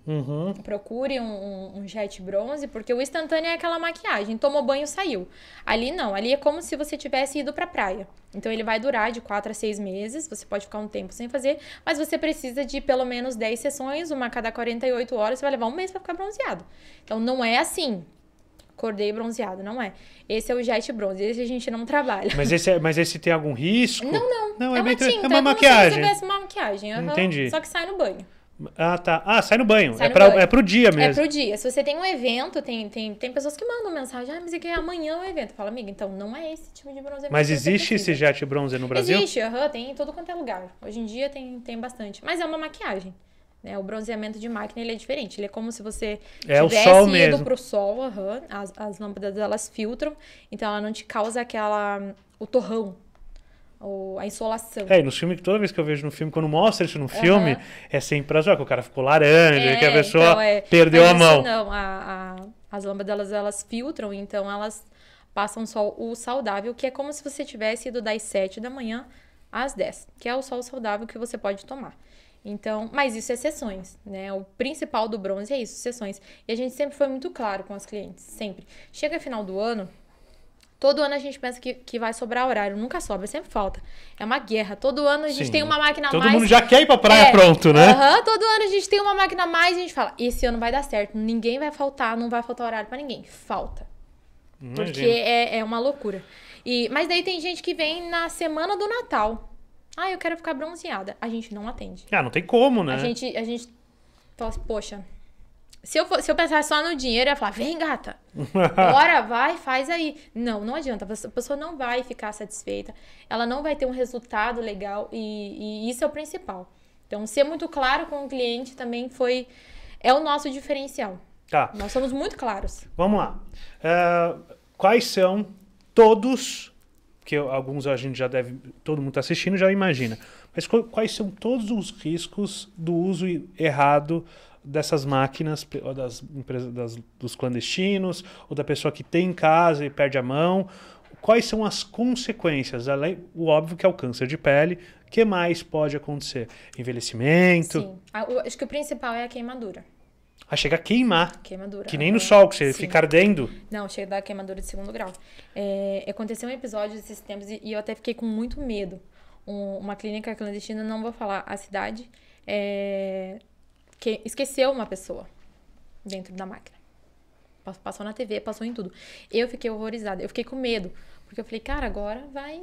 Uhum.
Procure um, um, jet bronze, porque o instantâneo é aquela maquiagem. Tomou banho, saiu. Ali não, ali é como se você tivesse ido pra praia. Então ele vai durar de 4 a 6 meses, você pode ficar um tempo sem fazer, mas você precisa de pelo menos 10 sessões, uma a cada 48 horas, você vai levar um mês pra ficar bronzeado. Então não é assim. Acordei bronzeado, não é. Esse é o jet bronze, esse a gente não trabalha.
Mas esse, é- mas esse tem algum risco?
Não, não.
Não,
é,
é,
uma tinta,
é uma
como se
maquiagem.
você tivesse uma maquiagem. aham.
Entendi.
Só que sai no banho.
Ah, tá. Ah, sai no banho.
Sai
é,
no
pra,
banho.
é pro dia
É
mesmo.
pro dia. Se você tem um evento, tem, tem, tem pessoas que mandam mensagem, ah, mas é que amanhã é o evento. Fala, amiga, então não é esse tipo de bronzeamento.
Mas existe esse jet bronze no Brasil?
Existe, aham, tem em todo quanto é lugar. Hoje em dia tem, tem bastante. Mas é uma maquiagem. Né? O bronzeamento de máquina ele é diferente. Ele é como se você
É o
tivesse
sol
ido
mesmo.
pro sol, aham. As, as lâmpadas elas filtram, então ela não te causa aquela. o torrão. Ou a insolação.
É, e no filme, toda vez que eu vejo no filme, quando mostra isso no filme,
Aham.
é sempre pra zoar, que o cara ficou laranja, que a
É,
pessoa
então, é.
perdeu a mão.
Não, a, a- as lâmpadas elas, elas filtram, então elas passam só o saudável, que é como se você tivesse ido das 7 da manhã às 10, que é o sol saudável que você pode tomar. Então, mas isso é sessões, né? O principal do bronze é isso, sessões. E a gente sempre foi muito claro com as clientes, sempre. Chega final do ano, todo ano a gente pensa que, que vai sobrar horário, nunca sobra, sempre falta. É uma guerra. Todo ano a gente
Sim.
tem uma máquina a
Todo
mais.
mundo já quer ir pra praia
É,
pronto, né?
Aham, todo ano a gente tem uma máquina a mais e a gente fala, esse ano vai dar certo, ninguém vai faltar, não vai faltar horário pra ninguém. Falta. Porque
Imagina.
é, é uma loucura. E, mas daí tem gente que vem na semana do Natal. Ah, eu quero ficar bronzeada. A gente não atende.
Ah, não tem como, né?
A gente, a gente fala assim, poxa, se eu, for- se eu pensasse só no dinheiro, eu ia falar, vem gata, bora, vai, faz aí. Não, não adianta, a pessoa- não vai ficar satisfeita, ela não vai ter um resultado legal e, e isso é o principal. Então, ser muito claro com o cliente também foi, é o nosso diferencial.
Tá,
Nós somos muito claros.
vamos lá. Ah, quais são todos, que alguns a gente já deve, todo mundo tá assistindo já imagina, mas qu- quais são todos os riscos do uso errado dessas máquinas, ou das empresas, das- dos clandestinos, ou da pessoa que tem em casa e perde a mão? Quais são as consequências? Além, o óbvio que é o câncer de pele, o que mais pode acontecer? Envelhecimento?
Sim. A- o- acho que o principal é a queimadura.
Ah, chega a queimar.
Queimadura.
Que nem no
aham.
sol, que você
Sim.
fica ardendo.
Não, chega da queimadura de segundo grau. É, aconteceu um episódio esses tempos e, e eu até fiquei com muito medo. Um- uma clínica clandestina, não vou falar a cidade, é, que esqueceu uma pessoa dentro da máquina. Pa- Passou na TV, passou em tudo. Eu fiquei horrorizada, eu fiquei com medo. Porque eu falei, cara, agora vai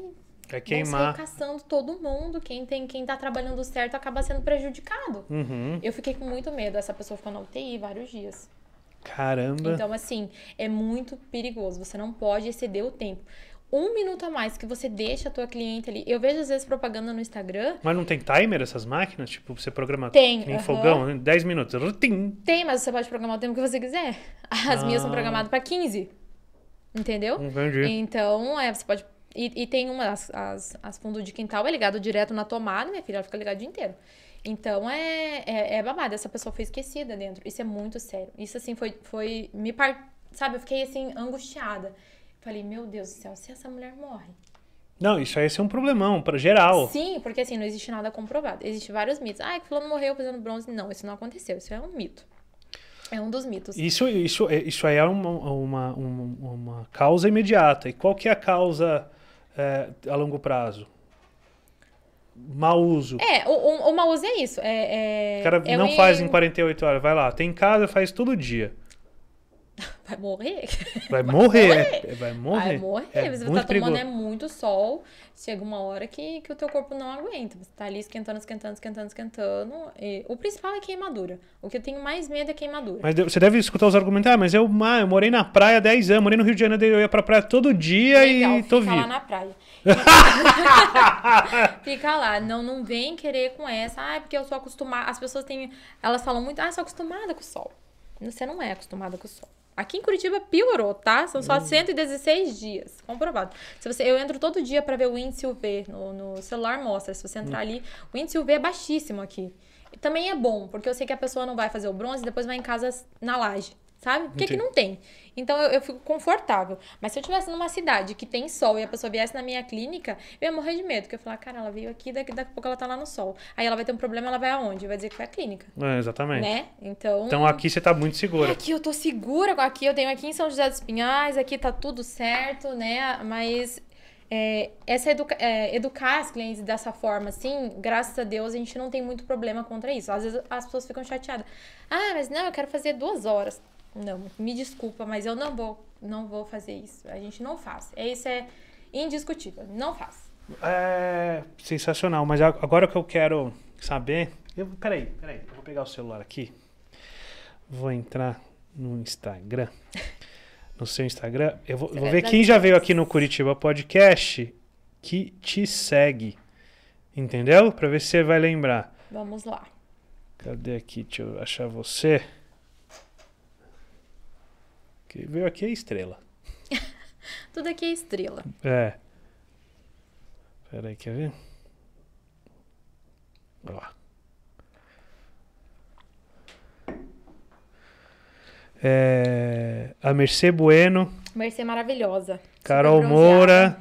Vai queimar.
caçando todo mundo. Quem, tem, quem tá trabalhando certo acaba sendo prejudicado.
Uhum.
Eu fiquei com muito medo. Essa pessoa ficou na UTI vários dias.
Caramba.
Então, assim, é muito perigoso. Você não pode exceder o tempo. Um minuto a mais que você deixa a tua cliente ali. Eu vejo às vezes propaganda no Instagram.
Mas não tem timer essas máquinas? Tipo, você programa
Tem,
nem
aham.
fogão, né? 10 minutos. Rutim.
Tem, mas você pode programar o tempo que você quiser. As minhas são
Ah.
programadas pra 15. Entendeu?
Entendi.
Então, é, você pode. E, e tem uma, as, as, as fundo de quintal é ligado direto na tomada, minha filha, ela fica ligada o dia inteiro. Então é, é, é babado, essa pessoa foi esquecida dentro. Isso é muito sério. Isso assim foi. foi me par... Sabe, eu fiquei assim, angustiada. Falei, meu Deus do céu, se essa mulher morre.
Não, isso aí ia ser um problemão para geral.
Sim, porque assim, não existe nada comprovado. Existem vários mitos. Ah, que fulano morreu fazendo bronze. Não, isso não aconteceu. Isso é um mito. É um dos mitos.
Isso, isso, é- isso aí é uma, uma, uma, uma causa imediata. E qual que é a causa é, a longo prazo? Mau uso.
É, o, o, o mau uso é isso. É, é,
o cara
é
não
o
faz em
erro.
48 horas. Vai lá, tem em casa, faz todo dia.
Vai morrer?
Vai morrer. é- Vai morrer.
Vai morrer.
É
você tá tomando
perigoso.
é muito sol. Chega uma hora que, que o teu corpo não aguenta. Você tá ali esquentando, esquentando, esquentando, esquentando. E o principal é queimadura. O que eu tenho mais medo é queimadura.
Mas você deve escutar os argumentos. Ah, mas eu, ah, eu morei na praia há 10 anos, morei no Rio de Janeiro, eu ia pra praia todo dia
Legal,
e tô vivo.
lá na praia. fica lá. Não, não vem querer com essa. Ah, porque eu sou acostumada. As pessoas têm. Elas falam muito, ah, sou acostumada com o sol. Você não é acostumada com o sol. Aqui em Curitiba piorou, tá? São
Hum.
só 116 dias. Comprovado. Se você, eu entro todo dia pra ver o índice UV. No, no celular mostra. Se você
Hum.
entrar ali, o índice UV é baixíssimo aqui. Também é bom, porque eu sei que a pessoa não vai fazer o bronze e depois vai em casa na laje. Sabe? Por que, que não tem? Então eu, eu fico confortável. Mas se eu estivesse numa cidade que tem sol e a pessoa viesse na minha clínica, eu ia morrer de medo. Porque eu ia falar, cara, ela veio aqui, daqui, daqui a pouco ela tá lá no sol. Aí ela vai ter um problema, ela vai aonde? Vai dizer que foi a clínica.
É, exatamente.
Né? Então.
Então aqui você tá muito segura.
Aqui eu tô segura, aqui eu tenho aqui em São José dos Pinhais, aqui tá tudo certo, né? Mas é, essa educa é, educar as clientes dessa forma, assim, graças a Deus, a gente não tem muito problema contra isso. Às vezes as pessoas ficam chateadas. Ah, mas não, eu quero fazer duas horas. Não, me desculpa, mas eu não vou, não vou fazer isso. A gente não faz. Isso é indiscutível. Não faz.
É sensacional, mas agora o que eu quero saber. Eu, peraí, peraí, eu vou pegar o celular aqui. Vou entrar no Instagram. No seu Instagram. Eu vou, vou ver quem já veio aqui no Curitiba Podcast que te segue. Entendeu? Pra ver se você vai lembrar.
Vamos lá.
Cadê aqui? Deixa eu achar você. Quem veio aqui é estrela.
Tudo aqui é estrela.
É. Peraí, quer ver? Ó. É, a Mercê Bueno,
Mercê maravilhosa.
Carol. Moura.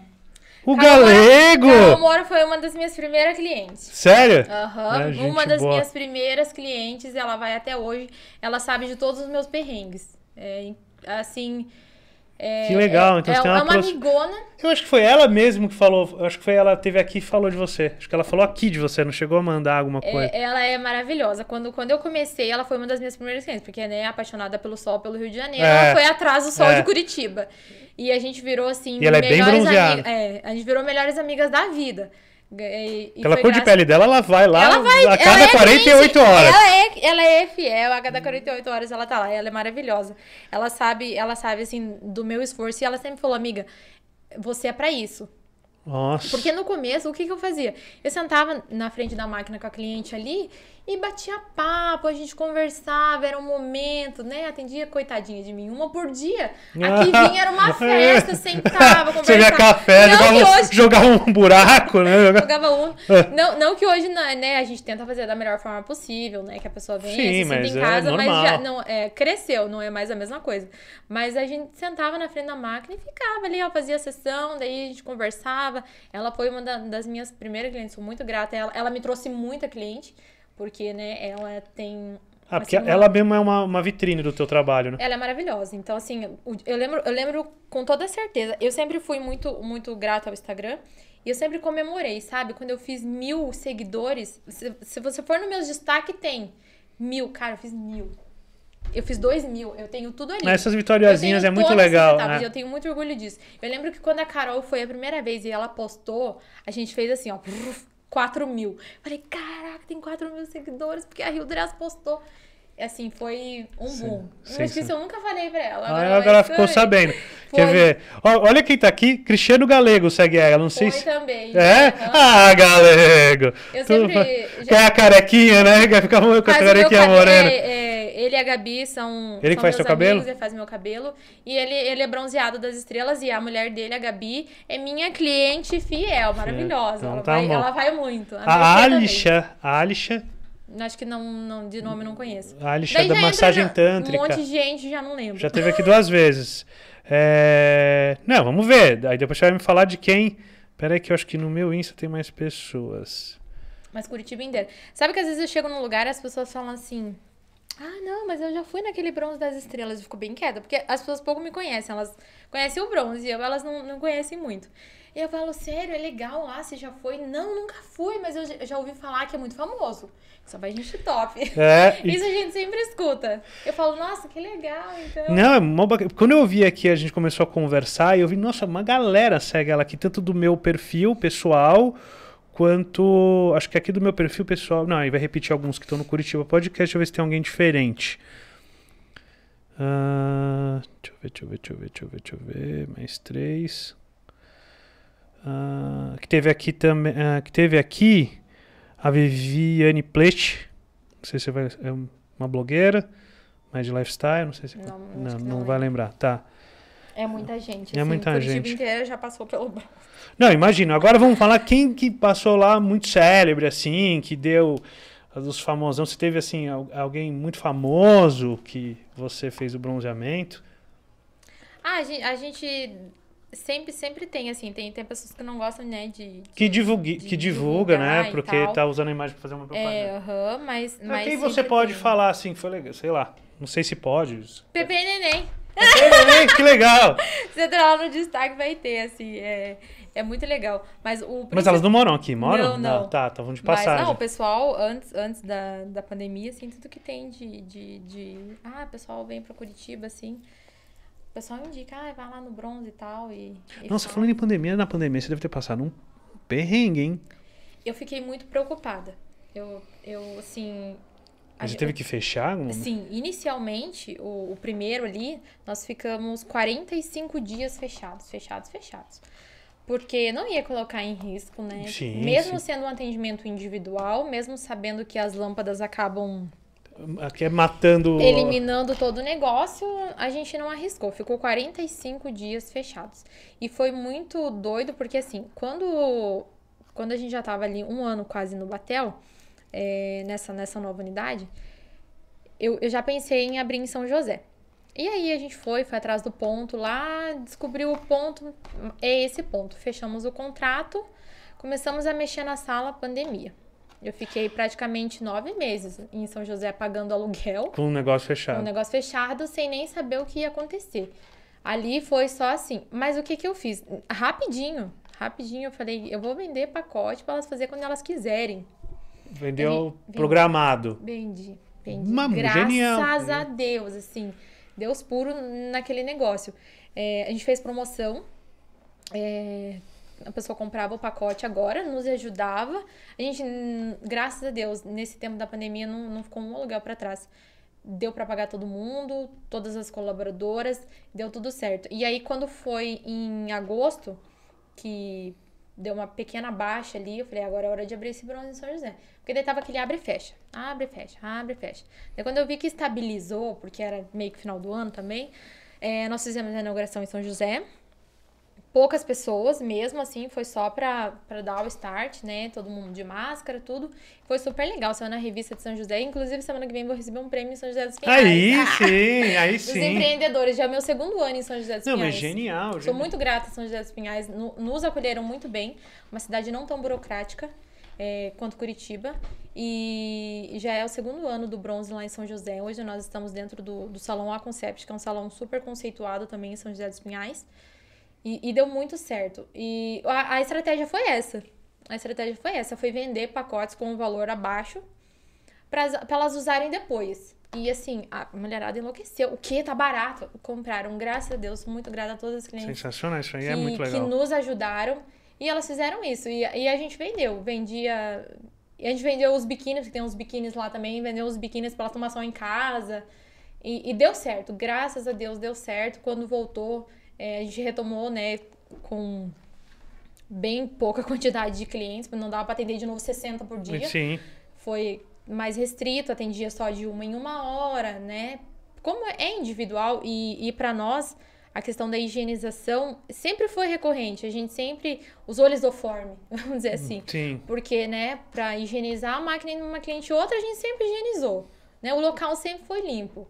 O
Carol
Galego!
Carol Moura foi uma das minhas primeiras clientes.
Sério?
Aham,
É, gente
uma das
boa.
minhas primeiras clientes, ela vai até hoje, ela sabe de todos os meus perrengues. É, assim. é-
Que legal, então
é,
você tem
é
uma
uma
prox-
amigona.
Eu acho que foi ela mesmo que falou. Eu acho que foi ela teve aqui e falou de você. Acho que ela falou aqui de você, não chegou a mandar alguma coisa.
é, ela é maravilhosa. Quando, quando eu comecei, ela foi uma das minhas primeiras clientes, porque né, apaixonada pelo sol, pelo Rio de Janeiro,
É.
ela foi atrás do sol
É.
de Curitiba. E a gente virou assim.
E ela é bem bronzeada.
É, a gente virou melhores amigas da vida. E, e
Aquela cor de
graças-
pele dela, ela vai lá
Ela vai,
a cada
é
48
cliente,
horas.
Ela é, ela é fiel, a cada 48 horas ela tá lá, ela é maravilhosa. Ela sabe, ela sabe assim do meu esforço e ela sempre falou, amiga, você é pra isso.
Nossa.
Porque no começo, o que, que eu fazia? Eu sentava na frente da máquina com a cliente ali e batia papo, a gente conversava, era um momento, né? Atendia, coitadinha de mim, uma por dia. Aqui vinha, era uma festa, sentava, conversava.
Você via café,
Não
jogava,
hoje-
jogava um buraco, né? Joga-
jogava um.
É.
Não, não que hoje, né, né, a gente tenta fazer da melhor forma possível, né? Que a pessoa venha,
Sim,
se sinta
mas
em
é
casa, mas
normal.
já não, é, cresceu, não é mais a mesma coisa. Mas a gente sentava na frente da máquina e ficava ali, ó, fazia a sessão, daí a gente conversava. Ela foi uma da- das minhas primeiras clientes, sou muito grata. Ela, ela me trouxe muita cliente, porque, né, ela tem.
Ah, porque
assim,
ela mesmo é uma, uma vitrine do teu trabalho, né?
ela é maravilhosa. Então, assim, eu lembro, eu lembro com toda certeza. Eu sempre fui muito, muito grata ao Instagram. E eu sempre comemorei, sabe? Quando eu fiz mil seguidores. Se, se você for no meus destaque, tem mil. Cara, eu fiz mil. Eu fiz dois mil. Eu tenho tudo ali.
Essas
tenho
é muito legal, né?
Eu tenho muito orgulho disso. Eu lembro que quando a Carol foi a primeira vez e ela postou, a gente fez assim, ó. 4 mil. Falei, caraca, tem 4 mil seguidores, porque a Rio Dress postou. Assim, foi um
Sim,
boom.
sim,
Mas
sim.
isso eu nunca falei pra ela.
Ah, agora ela
mas
ficou sabendo.
Foi.
Quer ver? Olha quem tá aqui, Cristiano Galego segue ela, não sei
Foi
se...
também.
É?
Aham.
Ah, Galego!
Eu
Tu-
sempre
Que é a carequinha, né? Que fica com a carequinha morena.
É, é, ele e a Gabi são.
Ele
são
faz
meus
teu cabelo?
Ele faz meu cabelo. E ele, ele é bronzeado das estrelas. E a mulher dele, a Gabi, é minha cliente fiel, maravilhosa.
Então
ela,
tá
vai, ela vai muito. A,
A. Alisha, a Alisha,
Acho que não, não, de nome não conheço.
a Alisha
Daí
da
entra
massagem tântrica.
Um monte de gente, já não lembro.
Já teve aqui duas vezes. É... Não, vamos ver. Aí depois você vai me falar de quem. Pera aí que eu acho que no meu Insta tem mais pessoas.
Mas Curitiba inteira. Sabe que às vezes eu chego num lugar e as pessoas falam assim. Ah, não, mas eu já fui naquele bronze das estrelas. Eu fico bem quieta, porque as pessoas pouco me conhecem. Elas conhecem o bronze, eu, elas não, não conhecem muito. E eu falo, sério, é legal lá, você já foi? Não, nunca fui, mas eu já, ouvi falar que é muito famoso. Só vai gente top.
É, e-
Isso a gente sempre escuta. Eu falo, nossa, que legal, então.
Não, é mó bacana. Quando eu vi aqui, a gente começou a conversar, e eu vi, nossa, uma galera segue ela aqui, tanto do meu perfil pessoal, quanto. Acho que aqui do meu perfil pessoal. Não, aí vai repetir alguns que estão no Curitiba Podcast, deixa eu ver se tem alguém diferente. Ah, deixa eu ver, deixa eu ver, deixa eu ver, deixa eu ver, deixa eu ver. Mais três. Ah, que teve aqui também. ah, que teve aqui a Viviane Plech. Não sei se vai. É uma blogueira, mais de lifestyle, não sei se.
Não,
não, não
não
vai lembrar. Tá.
É muita gente.
É
assim,
muita
Curitiba
gente.
inteira já passou pelo.
Não, imagina. Agora vamos falar quem que passou lá muito célebre, assim, que deu dos famosão. Você teve, assim, al- alguém muito famoso que você fez o bronzeamento?
Ah, a gente, a gente sempre, sempre tem, assim, tem, tem pessoas que não gostam, né, de... de-
Que, divulgue,
de
que divulga, né? Porque tá usando a imagem pra fazer uma propaganda.
É, aham, mas,
Mas
mas
quem você pode
tem.
falar assim que foi legal? Sei lá. Não sei se pode.
Pepe e Neném.
Que legal!
Você entrar lá no destaque vai ter, assim, é, é muito legal. Mas o
Mas elas não moram aqui, moram?
Não, não.
tá, estavam de
Mas,
passagem.
não, o pessoal, antes, antes da, da pandemia, assim, tudo que tem de, de, de... Ah, o pessoal vem pra Curitiba, assim... O pessoal indica, ah, vai lá no bronze e tal, e... e
Nossa,
fala.
falando em pandemia, na pandemia você deve ter passado um perrengue, hein?
Eu fiquei muito preocupada. Eu, eu assim... a
Mas
gente-
teve que fechar? momento?
Sim, inicialmente, o, o primeiro ali, nós ficamos 45 dias fechados, fechados, fechados. Porque não ia colocar em risco, né?
Sim,
mesmo
sim.
sendo um atendimento individual, mesmo sabendo que as lâmpadas acabam
Aqui é matando.
eliminando todo o negócio, a gente não arriscou. Ficou 45 dias fechados. E foi muito doido, porque assim, quando, quando a gente já tava ali um ano quase no Batel, é, nessa, nessa nova unidade, eu, eu já pensei em abrir em São José. E aí a gente foi, foi atrás do ponto lá, descobriu o ponto, é esse ponto. Fechamos o contrato, começamos a mexer na sala, pandemia. Eu fiquei praticamente nove meses em São José pagando aluguel
Com um negócio
um
fechado.
negócio fechado sem nem saber o que ia acontecer. Ali foi só assim. Mas o que que eu fiz? Rapidinho, rapidinho eu falei, eu vou vender pacote para elas fazer quando elas quiserem.
Vendeu
Ele-
programado.
Vendi, vendi.
Uma-
Graças
genial.
a Deus, assim, Deus puro naquele negócio. É, a gente fez promoção. é, a pessoa comprava o pacote agora, nos ajudava. A gente, graças a Deus, nesse tempo da pandemia, não, não ficou um aluguel para trás. Deu para pagar todo mundo, todas as colaboradoras, deu tudo certo. E aí, quando foi em agosto, que deu uma pequena baixa ali, eu falei, agora é hora de abrir esse bronze em São José. Porque daí tava aquele abre e fecha, abre e fecha, abre e fecha. Daí quando eu vi que estabilizou, porque era meio que final do ano também, é, nós fizemos a inauguração em São José. Poucas pessoas, mesmo assim, foi só pra, pra dar o start, né? Todo mundo de máscara, tudo. Foi super legal, saiu na revista de São José. Inclusive, semana que vem vou receber um prêmio em São José dos Pinhais.
Aí
Ah,
sim, aí
Dos
sim.
empreendedores. Já é meu segundo ano em São José dos
Não,
Pinhais.
mas genial.
Sou
genial.
muito grata a São José dos Pinhais. no- nos acolheram muito bem. Uma cidade não tão burocrática é, quanto Curitiba. E já é o segundo ano do bronze lá em São José. Hoje nós estamos dentro do, do Salão A Concept, que é um salão super conceituado também em São José dos Pinhais. E, e deu muito certo. E a, a estratégia foi essa. A estratégia foi essa. Foi vender pacotes com um valor abaixo para elas usarem depois. E assim, a mulherada enlouqueceu. O que? Tá barato. Compraram, graças a Deus. Muito grata a todas as clientes
Sensacional, isso aí
que,
é muito
que
legal.
nos ajudaram. E elas fizeram isso. E, e a gente vendeu. Vendia. E a gente vendeu os biquínis, que tem uns biquínis lá também. Vendeu os biquínis pra tomar sol em casa. E, e deu certo. Graças a Deus deu certo. Quando voltou, é, a gente retomou, né, com bem pouca quantidade de clientes, porque não dava pra atender de novo 60 por dia
Sim.
foi mais restrito, atendia só de uma em uma hora, né? Como é individual e, e para nós a questão da higienização sempre foi recorrente. A gente sempre usou lisoforme, vamos dizer assim.
Sim.
Porque, né, para higienizar a máquina em uma cliente ou outra, a gente sempre higienizou. Né? O local sempre foi limpo.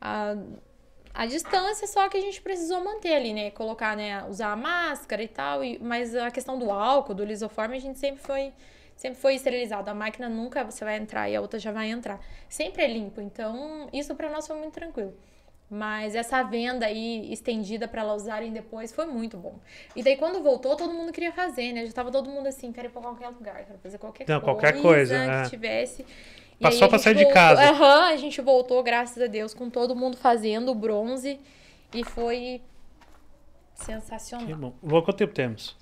A, a distância só que a gente precisou manter ali, né? Colocar, né, usar a máscara e tal. E, mas a questão do álcool, do lisoforme, a gente sempre foi sempre foi esterilizado. A máquina nunca você vai entrar e a outra já vai entrar. Sempre é limpo. Então, isso para nós foi muito tranquilo. Mas essa venda aí estendida para elas usarem depois foi muito bom. E daí quando voltou, todo mundo queria fazer, né? Já tava todo mundo assim, quero ir pra qualquer lugar, quero fazer qualquer
Não,
coisa.
qualquer coisa,
que
é.
tivesse. E
Pra- sair de casa.
Aham, a gente voltou, graças a Deus, com todo mundo fazendo o bronze. E foi sensacional.
Que bom. Quanto tempo temos?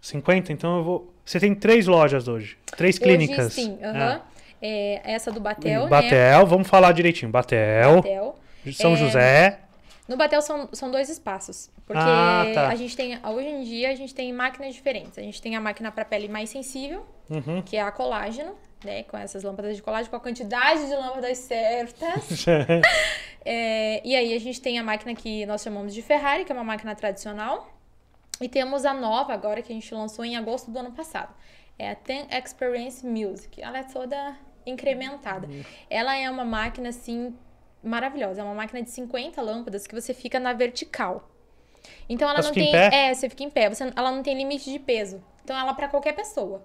50? Então eu vou. Você tem três lojas hoje. Três clínicas.
Hoje, sim, aham. É, essa do Batel, né?
Batel, vamos falar direitinho. Batel,
Batel.
São
É,
José.
No Batel são, são dois espaços. Porque
Ah, tá.
a gente tem. Hoje em dia a gente tem máquinas diferentes. A gente tem a máquina para pele mais sensível,
Uhum.
que é a colágeno, né? Com essas lâmpadas de colágeno, com a quantidade de lâmpadas certas. É, e aí a gente tem a máquina que nós chamamos de Ferrari, que é uma máquina tradicional. E temos a nova agora que a gente lançou em agosto do ano passado. É a Ten Experience Music. Ela é toda incrementada. Ela é uma máquina, assim, maravilhosa. É uma máquina de 50 lâmpadas que você fica na vertical. Então ela
Mas
não tem. É, você fica em pé. Você, ela não tem limite de peso. Então ela é pra qualquer pessoa.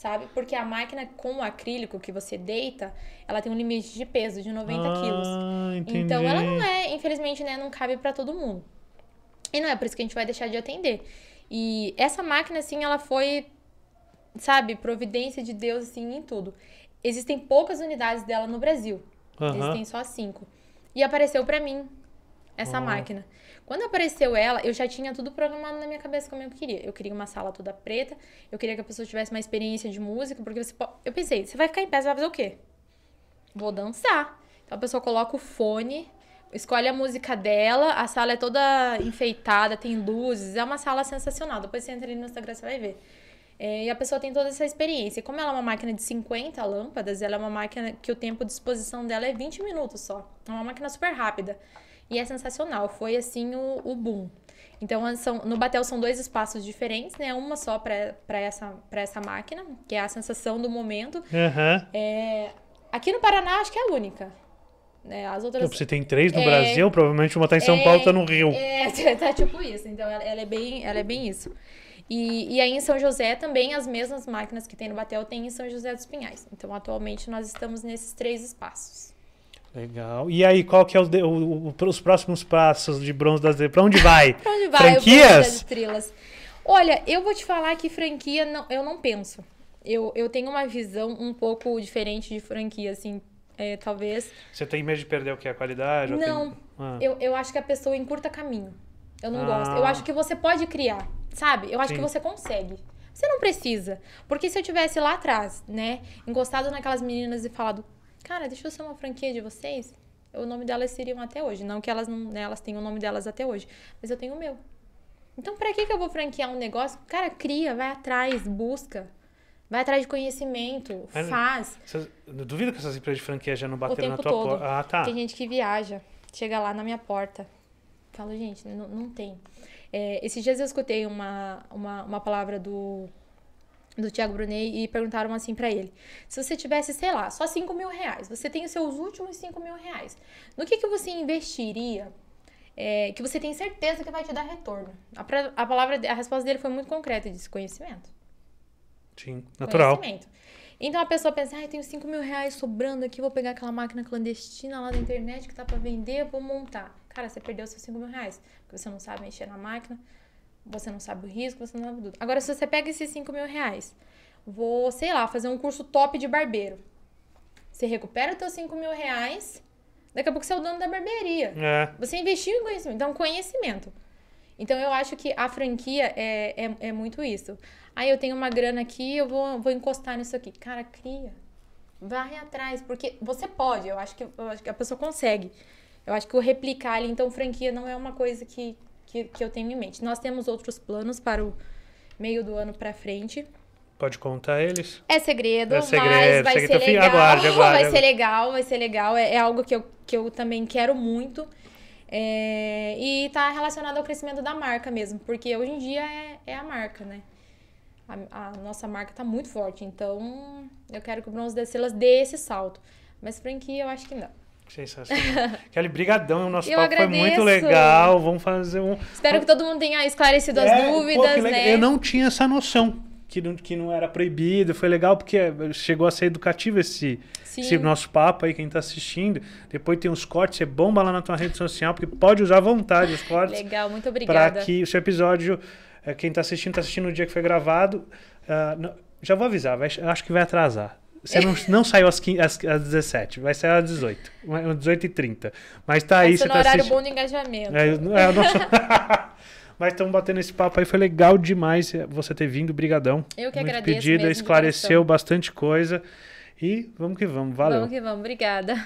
Sabe? Porque a máquina com o acrílico que você deita, ela tem um limite de peso de 90 quilos.
Ah, entendi.
Então ela não é, infelizmente, né, não cabe pra todo mundo. E não é por isso que a gente vai deixar de atender. E essa máquina, assim, ela foi, sabe, providência de Deus, assim, em tudo. Existem poucas unidades dela no Brasil. Existem só cinco. E apareceu pra mim essa
Ó.
máquina. Quando apareceu ela, eu já tinha tudo programado na minha cabeça como eu queria. Eu queria uma sala toda preta, eu queria que a pessoa tivesse uma experiência de música, porque você pode... Eu pensei, você vai ficar em pé, você vai fazer o quê? Vou dançar. Então a pessoa coloca o fone, escolhe a música dela, a sala é toda enfeitada, tem luzes, é uma sala sensacional. Depois você entra ali no Instagram, você vai ver. É, e a pessoa tem toda essa experiência. E Como ela é uma máquina de 50 lâmpadas, ela é uma máquina que o tempo de exposição dela é 20 minutos só. É uma máquina super rápida. E é sensacional. Foi assim o, o boom. Então, são, no Batel são dois espaços diferentes, né? Uma só para essa, pra essa máquina, que é a sensação do momento.
Aham.
É, aqui no Paraná, acho que é a única. Né? As outras.
Você tem três no
É.
Brasil, provavelmente uma tá em São Paulo, outra no Rio.
É, tá tipo isso. Então ela, ela é, bem, ela é bem isso. E, e aí em São José também as mesmas máquinas que tem no Batel tem em São José dos Pinhais. Então atualmente nós estamos nesses três espaços.
Legal. E aí, qual que é o, o- o- os próximos passos de Bronze das Estrelas? Pra onde vai?
Pra onde vai o Bronze
Franquias?
das Estrelas? Olha, eu vou te falar que franquia não, eu não penso. Eu, eu tenho uma visão um pouco diferente de franquia, assim, é, talvez.
Você tem medo de perder o que? A qualidade? ou
Não.
tem- Ah.
Eu, eu acho que a pessoa encurta caminho. Eu não
Ah.
gosto. Eu acho que você pode criar, sabe? Eu acho
Sim.
que você consegue. Você não precisa. Porque se eu tivesse lá atrás, né, encostado naquelas meninas e falado, cara, deixa eu ser uma franquia de vocês, o nome delas seriam até hoje. Não que elas não, né, elas tenham o nome delas até hoje, mas eu tenho o meu. Então, pra que, que eu vou franquear um negócio? Cara, cria, vai atrás, busca. Vai atrás de conhecimento,
Mas-
faz.
Duvido que essas empresas de franquia já não bateram na tua porta. Ah, tá.
Tem gente que viaja, chega lá na minha porta. Falo, gente, não, não tem. É, esses dias eu escutei uma, uma, uma palavra do, do Thiago Brunet e perguntaram assim pra ele: se você tivesse, sei lá, só 5 mil reais, você tem os seus últimos 5 mil reais, no que, que você investiria é, que você tem certeza que vai te dar retorno? A, pra- a palavra, a resposta dele foi muito concreta: disse conhecimento.
Sim, natural.
Conhecimento. Então a pessoa pensa, ah, eu tenho 5 mil reais sobrando aqui, vou pegar aquela máquina clandestina lá da internet que tá pra vender, vou montar. Cara, você perdeu seus 5 mil reais. Porque você não sabe mexer na máquina, você não sabe o risco, você não sabe tudo. Agora, se você pega esses 5 mil reais, vou, sei lá, fazer um curso top de barbeiro. Você recupera os teus 5 mil reais, daqui a pouco você é o dono da barbearia.
É.
Você investiu em conhecimento. Então, conhecimento. Então, eu acho que a franquia é, é, é muito isso. Aí, eu tenho uma grana aqui, eu vou, vou encostar nisso aqui. Cara, cria. Vai atrás, porque você pode. Eu acho que, eu acho que a pessoa consegue. Eu acho que o replicar ali, então, franquia não é uma coisa que, que, que eu tenho em mente. Nós temos outros planos para o meio do ano para frente.
Pode contar eles?
É segredo,
É segredo,
mas vai
segredo.
ser legal.
aguarde, aguarde.
Vai ser legal, vai ser legal. É, é algo que eu, que eu também quero muito. É, e tá relacionado ao crescimento da marca mesmo, porque hoje em dia é, é a marca, né? A, a nossa marca tá muito forte, então eu quero que o Bronze das Estrelas dê esse salto. Mas franquia eu acho que não.
Sensacional. Kelly, brigadão. O nosso
Eu
papo foi muito
agradeço.
legal. Vamos fazer um.
Espero que todo mundo tenha esclarecido as
É, pô,
dúvidas,
legal.
né?
Eu não tinha essa noção que não, que não era proibido. Foi legal porque chegou a ser educativo esse, esse nosso papo aí, quem tá assistindo. Depois tem os cortes, você bomba lá na tua rede social, porque pode usar à vontade os cortes.
Legal, muito
Para
obrigada.
que o seu episódio, eh, quem tá assistindo, tá assistindo no dia que foi gravado. não- já vou avisar, vai- acho que vai atrasar. Você não, não saiu às, 15, às, às 17, vai sair às 18, às 18h30. Mas tá aí,
Esse
você
é
tá
horário
assistindo.
bom do engajamento.
É, é nosso... Mas estamos batendo esse papo aí, foi legal demais você ter vindo, brigadão.
Eu que
Muito
agradeço
pedido,
de
esclareceu bastante coisa. E vamos que vamos, valeu.
Vamos que vamos, obrigada.